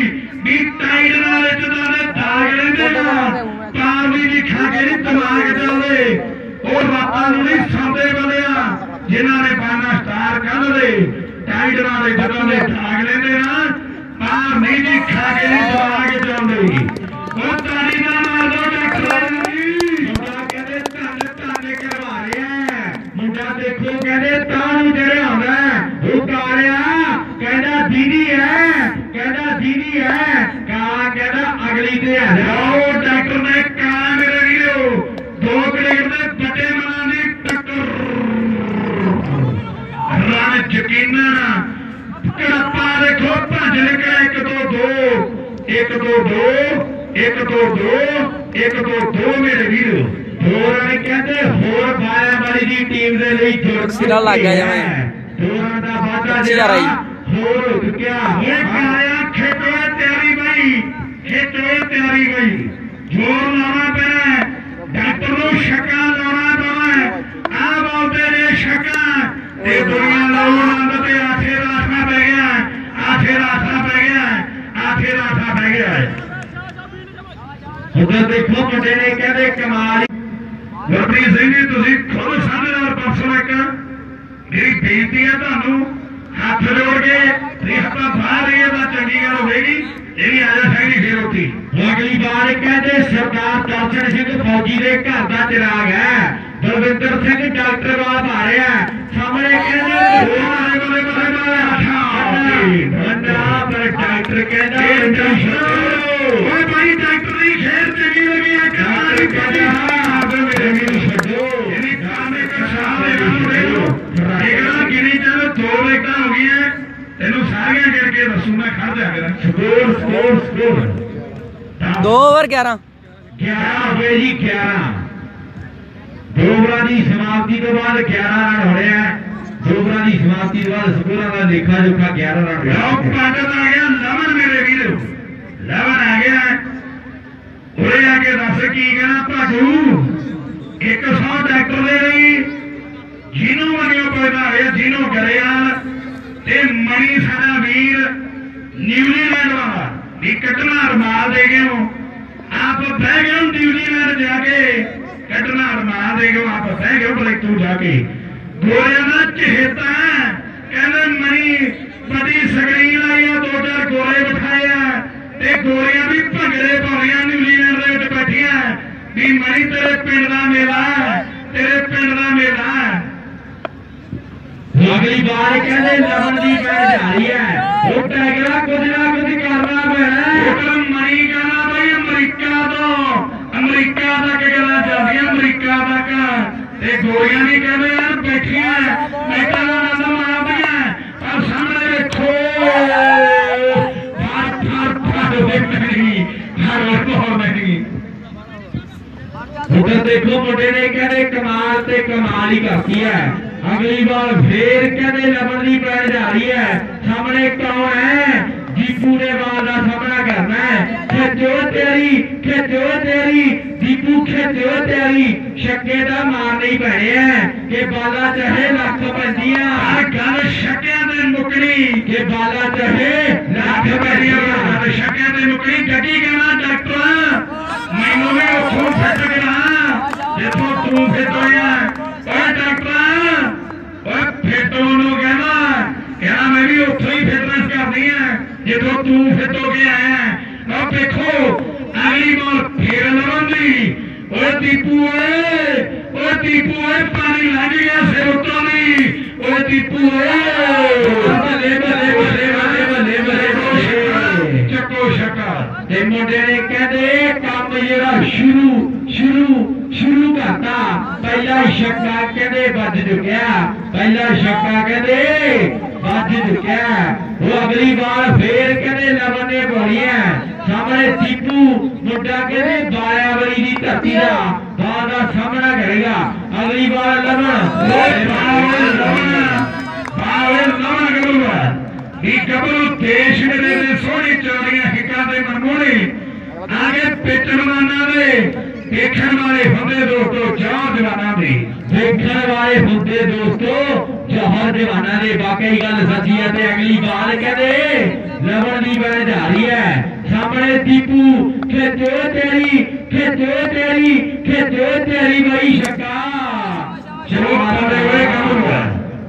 ਵੀ ਟਾਈਡ ਨਾਲ ਜਦੋਂ ਦੇ ਦਾਗ ਲੈਂਦੇ ਆ। ਪਾਰ ਵੀ ਨਹੀਂ ਖਾ ਕੇ ਦਿਮਾਗ ਚੱਲਦੇ। ਉਹ ਰਾਤਾਂ ਨੂੰ ਨਹੀਂ ਸੌਂਦੇ ਬਲਿਆ ਜਿਨ੍ਹਾਂ ਨੇ ਬਾਨਾ ਸਟਾਰ ਕੱਢਦੇ ਟਾਈਡ ਨਾਲ ਜਦੋਂ ਦੇ ਦਾਗ ਲੈਂਦੇ ਆ। ਬਾਹਰ ਨਹੀਂ ਜੀ, ਖਾ ਕੇ ਨਹੀਂ ਦਵਾ ਕੇ ਜਾਂਦੇ। ਉਹ ਤਾੜੀ ਦਾ ਮਾਰ ਦੋ ਡਾਕਟਰ ਮੁੰਡਾ ਕਹਿੰਦੇ, ਧੰਨ ਧੰਨ ਕਰਵਾ ਰਿਹਾ ਮੁੰਡਾ ਦੇਖੋ, ਕਹਿੰਦੇ, ਤਾਂ ਨੂੰ ਜਿਹੜਾ ਆਉਂਦਾ ਉਹ ਕਾਰਿਆ ਕਹਿੰਦਾ, ਦੀਦੀ ਹੈ, ਕਹਿੰਦਾ, ਦੀਦੀ ਹੈ। ਕਾ ਕਹਿੰਦਾ, ਅਗਲੀ ਤੇ ਆ ਜਾਓ ਡਾਕਟਰ ਨੇ ਕਾ ਮੇਰੇ ਵੀਰੋ ਦੋ ਪਲੇਟ ਦੇ ਵੱਡੇ ਮਨਾਂ ਦੀ ਟੱਕਰ ਰਨ ਯਕੀਨਨ ਕੜਪਾ ਦੇਖੋ ਭੱਜ ਨਿਕਲਿਆ ਇੱਕ ਦੋ ਦੋ ਇੱਕ ਦੋ ਦੋ ਇੱਕ ਦੋ ਦੋ ਇੱਕ ਦੋ ਦੋ ਮੇਰੇ ਵੀਰ ਹੋਰ ਨੇ ਕਹਿੰਦੇ ਹੋਰ ਬਾਇਆ ਵਾਲੀ ਦੀ ਟੀਮ ਦੇ ਲਈ ਜੁੜ ਸਿਰਾ ਲੱਗ ਗਿਆ ਜਿਵੇਂ। ਹੋਰਾਂ ਦਾ ਵਾਅਦਾ ਰਹੀ। ਹੋਰ ਚੁੱਕਿਆ ਇਹ ਕਾਇਆ ਖੇਤੋਂ ਤਿਆਰੀ ਬਈ ਖੇਤੋਂ ਤਿਆਰੀ ਬਈ ਜੋਰ ਲਾਉਣਾ ਪੈਣਾ ਹੈ। ਡਾਕਟਰ ਨੂੰ ਛੱਕਾ ਲਾਉਣਾ ਪੈਣਾ ਹੈ। ਆਹ ਬੋਲਦੇ ਨੇ ਛੱਕਾ ਤੇ ਦੁਨੀਆ ਲਾਉਣਾ ਤੇ ਆਖੇ ਰਾਸਾ ਪੈ ਗਿਆ ਆਖੇ ਰਾਸਾ ਪੈ ਗਿਆ ਆਖੇ ਰਾਸਾ ਪੈ ਗਿਆ ਉਧਰ ਦੇਖੋ ਮੁੰਡੇ ਨੇ ਕਹਿੰਦੇ ਕਮਾਲ ਗੁਰਪ੍ਰੀਤ ਸਿੰਘ ਜੀ ਤੁਸੀਂ ਖੁਦ ਸਾਹਮਣੇ ਪਰਸੋਂ ਇੱਕ ਮੇਰੀ ਬੇਨਤੀ ਹੈ ਤੁਹਾਨੂੰ ਹੱਥ ਜੋੜ ਕੇ ਰਿਸ਼ਤਾ ਬਾਹਰ ਰਹੀ ਤਾਂ ਚੰਗੀ ਗੱਲ ਹੋਵੇਗੀ ਇਹ ਵੀ ਆ ਜਾ ਸਕਦੀ ਫੇਰ ਉੱਤੀ ਅਗਲੀ ਵਾਰ ਕਹਿੰਦੇ ਸਰਦਾਰ ਦਰਸ਼ਨ ਸਿੰਘ ਫੌਜੀ ਦੇ ਘਰ ਦਾ ਚਿਰਾਗ ਹੈ ਬਲਵਿੰਦਰ ਸਿੰਘ ਡਾਕਟਰ ਬਾਬ ਆ ਰਿਹਾ ਸਾਹਮਣੇ ਕਹਿੰਦੇ ਬੋਲੇ ਬੋਲੇ ਬੋਲੇ ਬੋਲੇ ਬੰਦਾ ਪਰ ਡਾਕਟਰ ਕਹਿੰਦਾ ਓਏ ਭਾਈ ਡਾਕਟਰ ਦੀ ਖੇਰ ਚੰਗੀ ਲੱਗੀ ਆ ਕਮਾਲ ਕਹਿੰਦਾ ਮੇਰੇ ਵੀਰ ਛੱਡੋ ਇਹਦੀ ਕਾਮੇ ਕਾ ਸਾਹਮਣੇ ਕੰਮ ਦੇ ਲੋ ਇਹਦਾ ਗਿਣੀ ਚੱਲ ਦੋ ਵਿਕਟਾਂ ਹੋ ਗਈਆਂ ਤੈਨੂੰ ਸਾਰੀਆਂ ਗਿਣ ਕੇ ਦੱਸੂ ਮੈਂ ਖੜ ਜਾ ਮੇਰਾ ਸਕੋਰ ਸਕੋਰ ਸਕੋਰ 2 ਓਵਰ 11 11 ਹੋਏ ਜੀ 11 ਦੋ ਓਵਰਾਂ ਦੀ ਸਮਾਪਤੀ ਤੋਂ ਬਾਅਦ 11 ਰਨ ਹੋਣੇ ਆ ਦੋ ਸਮਾਪਤੀ ਤੋਂ ਬਾਅਦ ਸਕੋਰਾਂ ਦਾ ਲੇਖਾ ਜੋਖਾ 11 ਰਨ ਹੋਇਆ ਲਓ ਪਾਟਨ ਆ ਗਿਆ ਲਵਨ ਮੇਰੇ ਵੀਰ। ਲਵਨ ਆ ਗਿਆ। ਉਰੇ ਆ ਕੇ ਦੱਸ ਕੀ ਕਹਿਣਾ ਭਾਜੂ 100 ਡਾਕਟਰ ਦੇ ਲਈ ਜਿਹਨੂੰ ਮੰਨਿਓ ਪੈਦਾ ਹੋਇਆ ਜਿਹਨੂੰ ਗਰੇਆਲ ਤੇ ਮਣੀ ਸਾਡਾ ਵੀਰ ਨਿਊਜ਼ੀਲੈਂਡ ਵਾਲਾ। ਵੀ ਕੱਢਣਾ ਰਮਾਲ ਦੇ ਗਏ ਹੋ ਆਪ ਬਹਿ ਗਏ ਹੋ ਨਿਊਜ਼ੀਲੈਂਡ ਜਾ ਕੇ, ਕੱਢਣਾ ਰਮਾਲ ਦੇ ਗਏ ਹੋ ਬਹਿ ਗਏ ਹੋ ਬਲੇਕੂ ਜਾ ਕੇ। ਗੋਰਿਆਂ ਦਾ ਚਹੇਤਾ ਕਹਿੰਦੇ ਮਣੀ ਬੜੀ ਸਕਰੀਨ ਲਾਈ ਆ, ਦੋ ਚਾਰ ਗੋਰੇ ਬਿਠਾਇਆ ਤੇ ਗੋਰੀਆਂ ਵੀ ਭੰਗੜੇ ਪਾਉਂਦੀਆਂ ਨਿਊਜ਼ੀਲੈਂਡ ਦੇ ਵਿੱਚ ਬੈਠੀਆਂ। ਵੀ ਮਣੀ ਤੇਰੇ ਪਿੰਡ ਦਾ ਮੇਲਾ ਤੇਰੇ ਪਿੰਡ ਦਾ ਮੇਲਾ ਅਗਲੀ ਵਾਰ ਕਹਿੰਦੇ ਲਵਣ ਦੀ ਪੈਣ ਜਾ ਰਹੀ ਹੈ ਉਹ ਟੈਗਰਾ ਕੁਝ ਨਾ ਕੁਝ ਕਰਨਾ ਪੈਣਾ ਹੁਕਮ ਮਣੀ ਕਹਿੰਦਾ ਬਈ ਅਮਰੀਕਾ ਤੋਂ ਅਮਰੀਕਾ ਤੱਕ ਗੱਲਾਂ ਚੱਲਦੀਆਂ ਅਮਰੀਕਾ ਤੱਕ ਤੇ ਗੋਲੀਆਂ ਵੀ ਕਹਿੰਦੇ ਯਾਰ ਬੈਠੀਆਂ ਮੈਂ ਕਹਿੰਦਾ ਨੰਦ ਮਾਰਦੀਆਂ ਪਰ ਸਾਹਮਣੇ ਵੇਖੋ ਫਰ ਫਰ ਫਰ ਵੇਖ ਨਹੀਂ ਹਰ ਕੋਲ ਨਹੀਂ ਉਧਰ ਦੇਖੋ ਮੁੰਡੇ ਨੇ ਕਹਿੰਦੇ ਕਮਾਲ ਤੇ ਕਮਾਲ ਹੀ ਕਰਤੀ ਹੈ ਅਗਲੀ ਵਾਰ ਫੇਰ ਕਹਿੰਦੇ ਲਬਣ ਦੀ ਪੈਣ ਜਾ ਰਹੀ ਹੈ। ਸਾਹਮਣੇ ਕੌਣ ਹੈ? ਦੀਪੂ ਨੇ ਬਾਲ ਦਾ ਸਾਹਮਣਾ ਕਰਨਾ ਹੈ। ਖੇਚੋ ਤੇਰੀ ਖੇਚੋ ਤੇਰੀ ਦੀਪੂ, ਖੇਚੋ ਤੇਰੀ ਛੱਕੇ ਦਾ ਮਾਰ ਨਹੀਂ ਪੈਣਿਆ ਕਿ ਬਾਲਾ ਚਾਹੇ ਲੱਖ ਪੈਂਦੀਆਂ ਆ ਗੱਲ ਛੱਕਿਆਂ ਦੇ ਮੁਕਣੀ। ਕਿ ਬਾਲਾ ਚਾਹੇ ਲੱਖ ਪੈਂਦੀਆਂ ਸ਼ੱਕਿਆਂ ਛੱਕਿਆਂ ਦੇ ਮੁਕਣੀ। ਗੱਡੀ ਕਹਿਣਾ, ਡਾਕਟਰ, ਮੈਨੂੰ ਵੀ ਉੱਥੋਂ ਫਿੱਟ ਗਿਆ ਜਿੱਥੋਂ ਤੂੰ ਫਿੱਟ ਹੋਇਆ ਓਏ ਡਾਕਟਰ ਓਏ ਫਿੱਟ ਨੂੰ ਕਹਿੰਦਾ ਕਹਿੰਦਾ ਮੈਂ ਵੀ ਉੱਥੋਂ ਹੀ ਫਿਟਨੈਸ ਕਰਨੀ ਹੈ ਜਿੱਥੋਂ ਤੂੰ ਫਿੱਟ ਹੋ ਕੇ ਆਇਆ ਉਹ ਦੇਖੋ ਅਗਲੀ ਬਾਰ ਫੇਰ ਲਵਾਂਗੀ ਓਏ ਦੀਪੂ ਓਏ ਓਏ ਦੀਪੂ ਓਏ ਪਾਣੀ ਲੱਗ ਗਿਆ ਸਿਰ ਉੱਤੋਂ ਦੀ। ਓਏ ਦੀਪੂ ਓਏ। ਬੱਲੇ ਬੱਲੇ ਬੱਲੇ ਬੱਲੇ ਬੱਲੇ ਬੱਲੇ। ਚੱਕੋ ਛੱਕਾ। ਤੇ ਮੁੰਡੇ ਨੇ ਕਹਿੰਦੇ ਕੰਮ ਜਿਹੜਾ ਸ਼ੁਰੂ ਸ਼ੁਰੂ ਸ਼ੁਰੂ ਕਰਤਾ। ਪਹਿਲਾ ਛੱਕਾ ਕਹਿੰਦੇ ਵੱਜ ਚੁੱਕਿਆ। ਪਹਿਲਾ ਛੱਕਾ ਕਹਿੰਦੇ ਵੱਜ ਚੁੱਕਿਆ। ਉਹ ਅਗਲੀ ਵਾਰ ਫੇਰ ਕਹਿੰਦੇ ਲਵਨ ਬੋਲੀਆਂ ਸਾਹਮਣੇ ਦੀਪੂ ਮੁੰਡਾ ਕਹਿੰਦੇ ਬਾਇਆਵਰੀ ਦੀ ਧਰਤੀ ਦਾ ਬਾਦ ਦਾ ਸਾਹਮਣਾ ਕਰੇਗਾ। ਅਗਲੀ ਵਾਰ ਲਵਨ ਬਾਵਨ ਲਵਨ ਬਾਵਨ ਲਵਨ ਕਰੂਗਾ। ਵੀ ਗੱਭਰੂ ਦੇਸ਼ ਮੇਰੇ ਦੇ ਸੋਹਣੀ ਚੌੜੀਆਂ ਹਿੱਕਾਂ ਦੇ ਮਨਮੋਹਣੇ ਆਗੇ ਪਿੱਟਣਵਾਨਾਂ ਦੇ। ਦੇਖਣ ਵਾਲੇ ਹੁੰਦੇ ਦੋਸਤੋ ਚਾਹ ਜਵਾਨਾਂ ਦੇ ਦੇਖਣ ਵਾਲੇ ਹੁੰਦੇ ਦੋਸਤੋ ਚਾਹ ਜਵਾਨਾਂ ਦੇ ਵਾਕਈ ਗੱਲ ਸੱਚੀ ਹੈ ਤੇ ਅਗਲੀ ਵਾਰ ਕਹਿੰਦੇ ਲਵਣ ਦੀ ਬਣ ਜਾ ਰਹੀ ਹੈ ਸਾਹਮਣੇ ਦੀਪੂ ਖੇਚੋ ਤੇਰੀ ਖੇਚੋ ਤੇਰੀ ਖੇਚੋ ਤੇਰੀ ਬਈ ਸ਼ੱਕਾ ਚਲੋ ਬੰਦੇ ਹੋਏ ਕੰਮ ਹੋਇਆ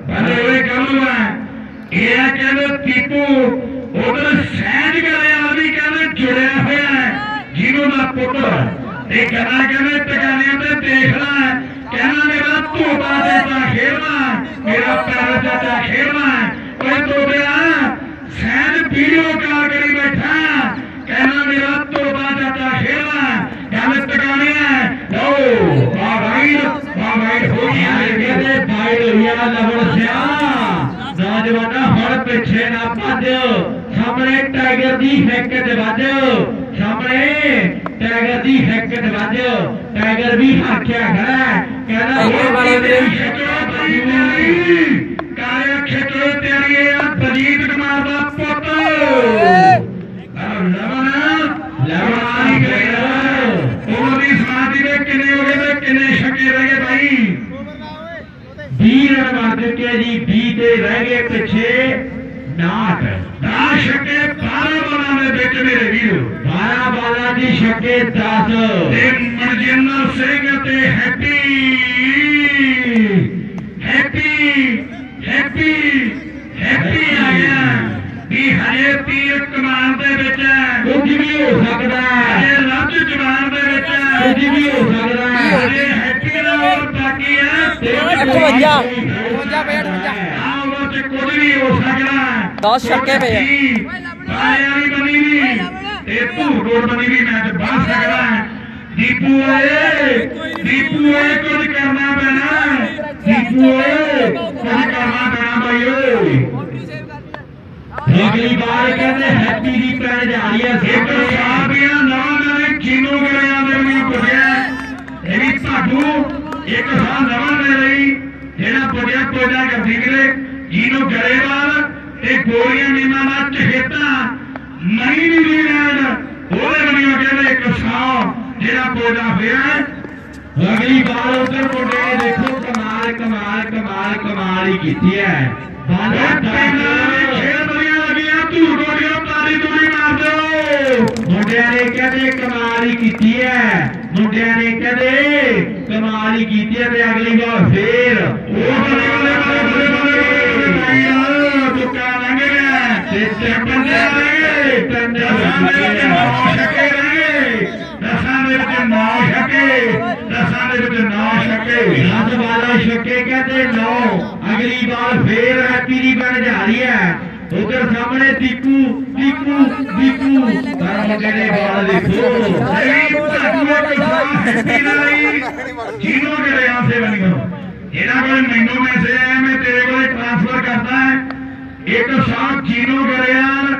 ਬੰਦੇ ਹੋਏ ਕੰਮ ਹੋਇਆ ਇਹ ਕਹਿੰਦੇ ਦੀਪੂ ਉਧਰ ਸਹਿਜ ਕਰਿਆ ਵੀ ਕਹਿੰਦੇ ਜੁੜਿਆ ਹੋਇਆ ਹੈ ਜਿਹਨੂੰ ਦਾ ਪੁੱਤ ਇਹ ਕਹਿੰਦਾ ਕਹਿੰਦੇ ਟਿਕਾਣਿਆਂ ਤੇ ਦੇਖ ਕਹਿੰਦਾ ਮੇਰਾ ਧੋਤਾ ਚਾਚਾ ਖੇਡਣਾ ਮੇਰਾ ਪੈਰ ਚਾਚਾ ਖੇਡਣਾ ਓਏ ਤੋਬਿਆ ਸਹਿਜ ਵੀਡੀਓ ਕਾਲ ਕਰੀ ਬੈਠਾ, ਕਹਿੰਦਾ ਮੇਰਾ ਧੋਤਾ ਚਾਚਾ ਖੇਡਣਾ ਗੱਲ ਟਿਕਾਣਿਆਂ ਲਓ ਆ ਰਾਈਡ ਆ ਰਾਈਡ ਹੋ ਗਿਆ ਕਹਿੰਦੇ ਬਾਈਡ ਹੋਇਆ ਲਵਣ ਸਿਆ। ਨੌਜਵਾਨਾ ਹੁਣ ਪਿੱਛੇ ਨਾ ਭੱਜ, ਸਾਹਮਣੇ ਟਾਈਗਰ ਦੀ ਹਿੱਕ ਤੇ ਵੱਜ। ਸਾਹਮਣੇ ਟਾਈਗਰ ਦੀ ਹਿੱਕ ਤੇ ਵੱਜ ਟਾਈਗਰ ਵੀ ਹਾਕਿਆ ਖੜਾ। ਕਹਿੰਦਾ ਇਹ ਵਾਲੇ। ਖੇਤਰੋਂ ਤੇਰੀ ਤਿਆਰੀ ਕਾਇਆ ਖੇਤਰੋਂ ਤਿਆਰੀ ਆ ਬਜੀਤ ਕੁਮਾਰ ਦਾ ਪੁੱਤ ਲਵਣਾ ਲਵਣਾ ਨਹੀਂ ਕਰੇਗਾ ਉਹਦੀ ਸਮਾਧੀ ਦੇ ਕਿੰਨੇ ਹੋ ਗਏ ਤੇ ਕਿੰਨੇ ਛੱਕੇ ਰਹਿ ਗਏ ਭਾਈ 20 ਰਨ ਮਾਰ ਦਿੱਤੇ ਜੀ 20 ਤੇ ਰਹਿ ਗਏ ਪਿੱਛੇ 59 ਨਾ ਛੱਕੇ 12 ਬਾਲਾਂ ਦੇ ਵਿੱਚ ਮੇਰੇ ਵੀਰ। 12 ਬਾਲਾਂ ਦੀ ਛੱਕੇ 10 ਤੇ ਮਨਜਿੰਦਰ ਸਿੰਘ ਤੇ ਹੈਪੀ। ਹੈਪੀ ਹੈਪੀ ਹੈਪੀ ਆ ਗਿਆ। ਵੀ ਹਜੇ ਤੀਰ ਕਮਾਨ ਦੇ ਵਿੱਚ ਕੁਝ ਵੀ ਹੋ ਸਕਦਾ ਹੈ। 10 ਛੱਕੇ ਪਏ ਆ ਆਈ ਬਣੀ ਵੀ ਤੇ ਭੂ ਰੋਡ ਬਣੀ ਵੀ ਮੈਚ ਬਣ ਸਕਦਾ ਹੈ ਦੀਪੂ ਓਏ ਦੀਪੂ ਓਏ ਕੁਝ ਕਰਨਾ ਪੈਣਾ ਦੀਪੂ ਓਏ ਕੁਝ ਕਰਨਾ ਪੈਣਾ ਭਾਈ ਓਏ ਅਗਲੀ ਵਾਰ ਕਹਿੰਦੇ ਹੈਪੀ ਦੀ ਪੈਣ ਜਾ ਰਹੀ ਹੈ ਸੇਵ ਸਾਹਬੀਆਂ ਨਵਾਂ ਮੇਰੇ ਕਿਨੋ ਗਰਿਆਂ ਦੇ ਵੀ ਪੁੱਜਿਆ ਇਹ ਵੀ ਭਾਡੂ ਇੱਕ ਸਾਹ ਨਵਾਂ ਦੇ ਲਈ ਜਿਹੜਾ ਪੁੱਜਿਆ ਕੋਜਾ ਗੱਦੀ ਗਰੇ ਜਿਹਨੂੰ ਗਰੇਵਾਲ ਤੇ ਗੋਲੀਆਂ ਨੀਮਾਂ ਦਾ ਚਹੇਤਾ ਨਹੀਂ ਨਿਊਜ਼ੀਲੈਂਡ ਉਹਦੇ ਬਣਿਆ ਕਹਿੰਦੇ ਇੱਕ ਸਾਹ ਜਿਹੜਾ ਕੋਜਾ ਹੋਇਆ ਅਗਲੀ ਵਾਰ ਉਧਰ ਮੁੰਡੇ ਦੇਖੋ ਕਮਾਲ ਕਮਾਲ ਕਮਾਲ ਕਮਾਲ ਹੀ ਕੀਤੀ ਹੈ। ਬਾਲਾ ਖੇਡ ਬੜੀਆਂ ਲੱਗੀਆਂ ਧੂੜ ਗੋਲੀਆਂ ਤਾਰੀ ਤੂੜੀ ਮਾਰ ਦਿਓ। ਮੁੰਡਿਆਂ ਨੇ ਕਹਿੰਦੇ ਕਮਾਲ ਹੀ ਕੀਤੀ ਹੈ। ਮੁੰਡਿਆਂ ਨੇ ਕਹਿੰਦੇ ਕਮਾਲ ਹੀ ਕੀਤੀ ਹੈ ਤੇ ਅਗਲੀ ਵਾਰ ਫੇਰ ਉਹ ਬਲੇ ਬਲੇ ਗਿਆ ਤੇ ਚੱਪਲ ਦੇ ਰਹੇ ਦਸਾਂ ਦੇ ਵਿੱਚ ਨੌ ਛੱਕੇ ਰਹੇ ਦਸਾਂ ਦੇ ਵਿੱਚ ਨੌ ਛੱਕੇ ਦਸਾਂ ਦੇ ਵਿੱਚ ਨੌ ਛੱਕੇ ਰੱਬ ਵਾਲਾ ਛੱਕੇ ਕਹਿੰਦੇ ਨੌ ਅਗਲੀ ਵਾਰ ਫੇਰ ਹੈਪੀ ਦੀ ਬਣ ਜਾ ਰਹੀ ਹੈ ਉਧਰ ਸਾਹਮਣੇ ਦੀਪੂ ਦੀਪੂ ਦੀਪੂ ਪਰ ਮੁੰਡੇ ਨੇ ਬਾਲ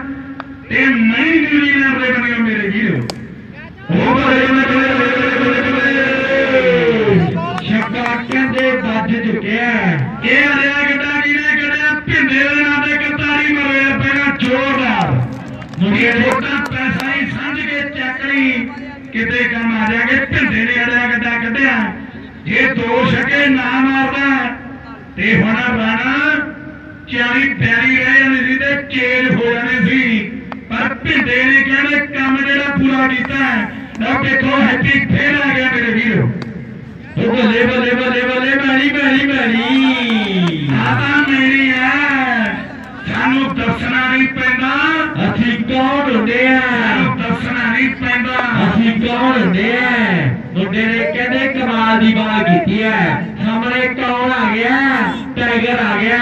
ਦੇਖੋ ਨਹੀਂ ਭਾਗੂਆ ਕਿਸਾਨ ਹੈਪੀ ਨਾਲ ਜੀਨੋ ਦੇ ਰਿਆਂ ਸੇ ਬਣੀਓ ਇਹਨਾਂ ਕੋਲ ਮੈਨੂੰ ਮੈਸੇਜ ਆਇਆ ਮੈਂ ਤੇਰੇ ਕੋਲੇ ਟ੍ਰਾਂਸਫਰ ਕਰਦਾ ਇੱਕ ਸਾਹ ਜੀਨੋ ਗਰਿਆਨ ਤੇ ਮੈਂ ਨਿਊਜ਼ੀਲੈਂਡ ਮੁੰਡੇ ਛੋਟਾ ਪੈਸਾ ਹੀ ਸਮਝ ਕੇ ਚੱਕ ਕਿਤੇ ਕੰਮ ਆ ਜਾਗੇ ਭਿੰਡੇ ਨੇ ਹਰਿਆ ਗੱਡਾ ਕੱਢਿਆ। ਜੇ ਦੋ ਛਕੇ ਨਾ ਮਾਰਦਾ, ਤੇ ਹੁਣ ਰਾਣਾ ਚਾਰੀ ਪਿਆਰੀ ਰਹਿ ਜਾਂਦੀ ਸੀ ਤੇ ਚੇਂਜ ਹੋ ਜਾਣੀ ਸੀ। ਪਰ ਭਿੰਦੇ ਨੇ ਕਹਿੰਦੇ ਕੰਮ ਜਿਹੜਾ ਪੂਰਾ ਕੀਤਾ ਲਓ ਦੇਖੋ ਹੈਪੀ ਫੇਰ ਆ ਗਿਆ ਮੇਰੇ ਵੀਰੋ। ਉਹ ਬੱਲੇ ਬੱਲੇ ਬੱਲੇ ਬੱਲੇ ਮੈਲੀ ਮੈਲੀ ਮੈਲੀ ਆਤਾ ਮੇਰੀ ਹੈ, ਸਾਨੂੰ ਦੱਸਣਾ ਨਹੀਂ ਪੈਂਦਾ। ਅਸੀਂ ਕੌਣ ਹੁੰਦੇ ਆ? ਸਾਨੂੰ ਦੱਸਣਾ ਨਹੀਂ ਪੈਂਦਾ। ਅਸੀਂ ਕੌਣ ਹੁੰਦੇ ਆ? ਮੁੰਡੇ ਨੇ ਕਹਿੰਦੇ, ਕਮਾਲ ਦੀ ਬਾਤ ਕੀਤੀ ਹੈ। ਸਾਹਮਣੇ ਕੌਣ ਆ ਗਿਆ? ਟਾਈਗਰ ਆ ਗਿਆ।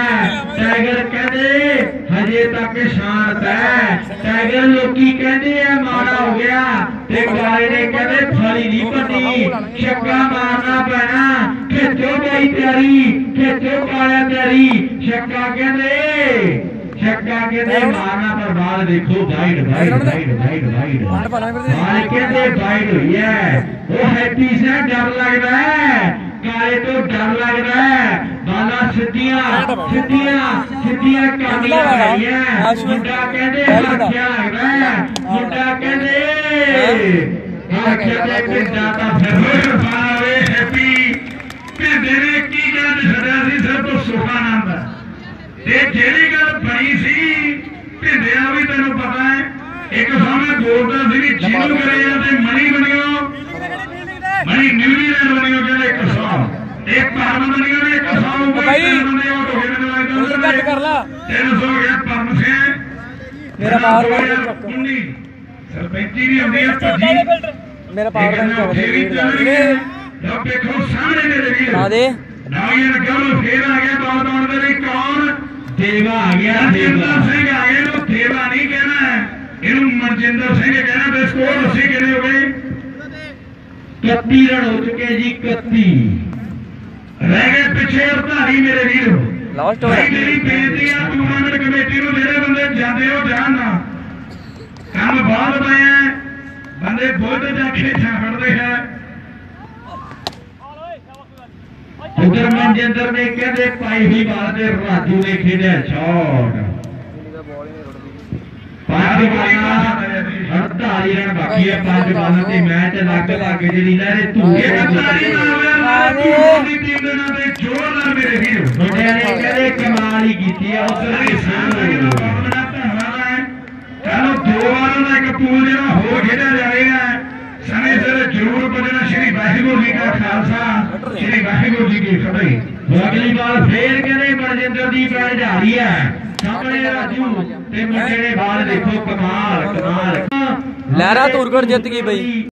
ਟਾਈਗਰ ਕਹਿੰਦੇ ਹਜੇ ਤੱਕ ਸ਼ਾਂਤ ਹੈ। ਟਾਈਗਰ ਲੋਕੀ ਕਹਿੰਦੇ ਆ ਮਾੜਾ ਹੋ ਗਿਆ। ਤੇ ਗਾਲੇ ਨੇ ਕਹਿੰਦੇ ਫਲੀ ਨਹੀਂ ਪੱਟੀ ਛੱਕਾ ਮਾਰਨਾ ਪੈਣਾ। ਖੇਚੋ ਗਈ ਤਿਆਰੀ ਖੇਚੋ ਕਾਲਿਆ ਤਿਆਰੀ। ਛੱਕਾ ਕਹਿੰਦੇ ਛੱਕਾ ਕਹਿੰਦੇ ਮਾਰਨਾ ਪਰ ਬਾਲ ਦੇਖੋ wide wide wide wide wide ball ਕਹਿੰਦੇ ਵਾਈਡ ਹੋਈ ਹੈ। ਉਹ ਹੈਪੀ ਸੇ ਡਰ ਲੱਗਦਾ ਹੈ। ਕਾਲੇ ਤੋਂ ਡਰ ਲੱਗਦਾ ਹੈ। ਬਾਲਾ ਸਿੱਧੀਆਂ ਸਿੱਧੀਆਂ ਸਿੱਧੀਆਂ ਕਾਮੀਆਂ ਹੈਗੀਆਂ। ਮੁੰਡਾ ਕਹਿੰਦੇ ਹੱਥਿਆ ਲੱਗਦਾ ਹੈ। ਮੁੰਡਾ ਕਹਿੰਦੇ ਆਖਿਆ ਦੇ ਪਿੰਡਾ ਤਾਂ ਫਿਰ ਫਾਵੇ ਹੈਪੀ। ਭਿੰਦੇ ਨੇ ਕੀ ਗੱਲ ਛੱਡਿਆ ਸੀ ਸਿਰ ਤੋਂ ਸੁਖਾ ਨੰਦ ਤੇ ਜਿਹੜੀ ਗੱਲ ਬਣੀ ਸੀ ਭਿੰਦਿਆ ਵੀ ਤੈਨੂੰ ਪਤਾ ਹੈ ਇੱਕ ਸਾਹਮਣੇ ਬੋਲਦਾ ਸੀ ਵੀ ਜਿਹਨੂੰ ਕਰਿਆ ਤੇ ਮਣੀ ਬਣਿਓ। ਨੇ ਇੱਕ ਸਾਹ ਉੱਪਰ ਭਾਈ, ਤਿੰਨ ਬੰਦੇ ਉਹ ਢੋਗੇ ਦੇ ਨਾਲ ਉਧਰ ਕੱਟ ਕਰ ਲਾ। 300 ਹੋ ਗਿਆ ਪਰਮ ਸਿੰਘ। ਮੇਰਾ ਪਾਵਰ ਬੈਂਕ ਬੈਂਕ ਚੱਕ। ਸਰਪੰਚੀ ਵੀ ਹੁੰਦੀ ਆ ਭੱਜੀ। ਮੇਰਾ ਪਾਵਰ ਬੈਂਕ ਚੱਕ। ਦੇ ਵੀਰ ਦਾ ਲੋ ਦੇਖੋ ਸਾਹਮਣੇ ਮੇਰੇ ਵੀਰ ਬਣਾ ਦੇ। ਨਾਇਰ ਗੱਲ ਫੇਰ ਆ ਗਿਆ ਦੌੜ ਦੌੜ ਦੇ ਲਈ ਕੌਣ? ਦੇਵਾ ਆ ਗਿਆ ਦੇਵਾ। ਸਿੰਘ ਆ ਗਿਆ ਇਹਨੂੰ ਦੇਵਾ ਨਹੀਂ ਕਹਿਣਾ। ਇਹਨੂੰ ਮਨਜਿੰਦਰ ਸਿੰਘ ਕਹਿਣਾ ਤੇ ਸਕੋਰ ਅਸੀਂ ਕਿੰਨੇ ਹੋ ਗਏ? 31 ਰਨ ਹੋ ਚੁੱਕੇ ਜੀ 31 ਰਹਿ ਗਏ ਪਿੱਛੇ ਅਧਾਰੀ ਮੇਰੇ ਵੀਰ। ਲਾਸਟ ਓਵਰ ਮੇਰੀ ਬੇਨਤੀ ਆ ਟੂਰਨਾਮੈਂਟ ਕਮੇਟੀ ਨੂੰ ਜਿਹੜੇ ਬੰਦੇ ਜਾਂਦੇ ਹੋ ਜਾਣ ਨਾ। ਕੰਮ ਬਹੁਤ ਪਏ ਆ। ਬੰਦੇ ਬੁੱਧ ਜਾ ਖੇਛਾਂ ਫੜਦੇ ਹੈ ਉਧਰ ਮਨਜਿੰਦਰ ਨੇ ਕਹਿੰਦੇ ਪਾਈ ਹੋਈ ਬਾਲ ਤੇ ਰਾਜੂ ਨੇ ਖੇਡਿਆ ਸ਼ਾਟ ਪੰਜ ਬਾਲਾਂ 48 ਰਨ ਬਾਕੀ ਹੈ ਪੰਜ ਬਾਲਾਂ ਤੇ ਮੈਚ ਲੱਗ ਲੱਗ ਜਿਹੜੀ ਲਹਿਰੇ ਧੂਏ ਬੰਦਾਰੀ ਨਾਲ ਦੀ ਟੀਮ ਦੇ ਨਾਲ ਤੇ ਜ਼ੋਰਦਾਰ ਮੇਰੇ ਵੀਰ। ਮੁੰਡਿਆਂ ਨੇ ਕਹਿੰਦੇ ਕਮਾਲ ਹੀ ਕੀਤੀ ਹੈ ਉਸ ਦੀ ਸਾਹਮਣੇ ਬੜਾ ਧੰਨਵਾਦ ਹੈ ਚਲੋ ਦੋ ਵਾਰਾਂ ਦਾ ਇੱਕ ਪੂਲ ਜਿਹੜਾ ਹੋਰ ਖੇਡਿਆ ਜਾਵੇਗਾ ਸਮੇਂ ਸਿਰ ਜ਼ਰੂਰ ਪੁੱਜਣਾ ਸ਼੍ਰੀ ਵਾਹਿਗੁਰੂ ਜੀ ਕਾ ਖਾਲਸਾ, ਸ਼੍ਰੀ ਵਾਹਿਗੁਰੂ ਜੀ ਕੀ ਫਤਿਹ। ਅਗਲੀ ਵਾਰ ਫੇਰ ਕਹਿੰਦੇ ਮਨਜਿੰਦਰ ਦੀ ਬੈਠ ਜਾ ਰਹੀ ਸਾਹਮਣੇ ਰਾਜੂ ਤੇ ਮੁੰਡੇ ਦੇ ਬਾਲ ਦੇਖੋ, ਕਮਾਲ ਕਮਾਲ। ਲਹਿਰਾ ਧੂਰਗੜ ਜਿੱਤ ਗਈ ਬਈ।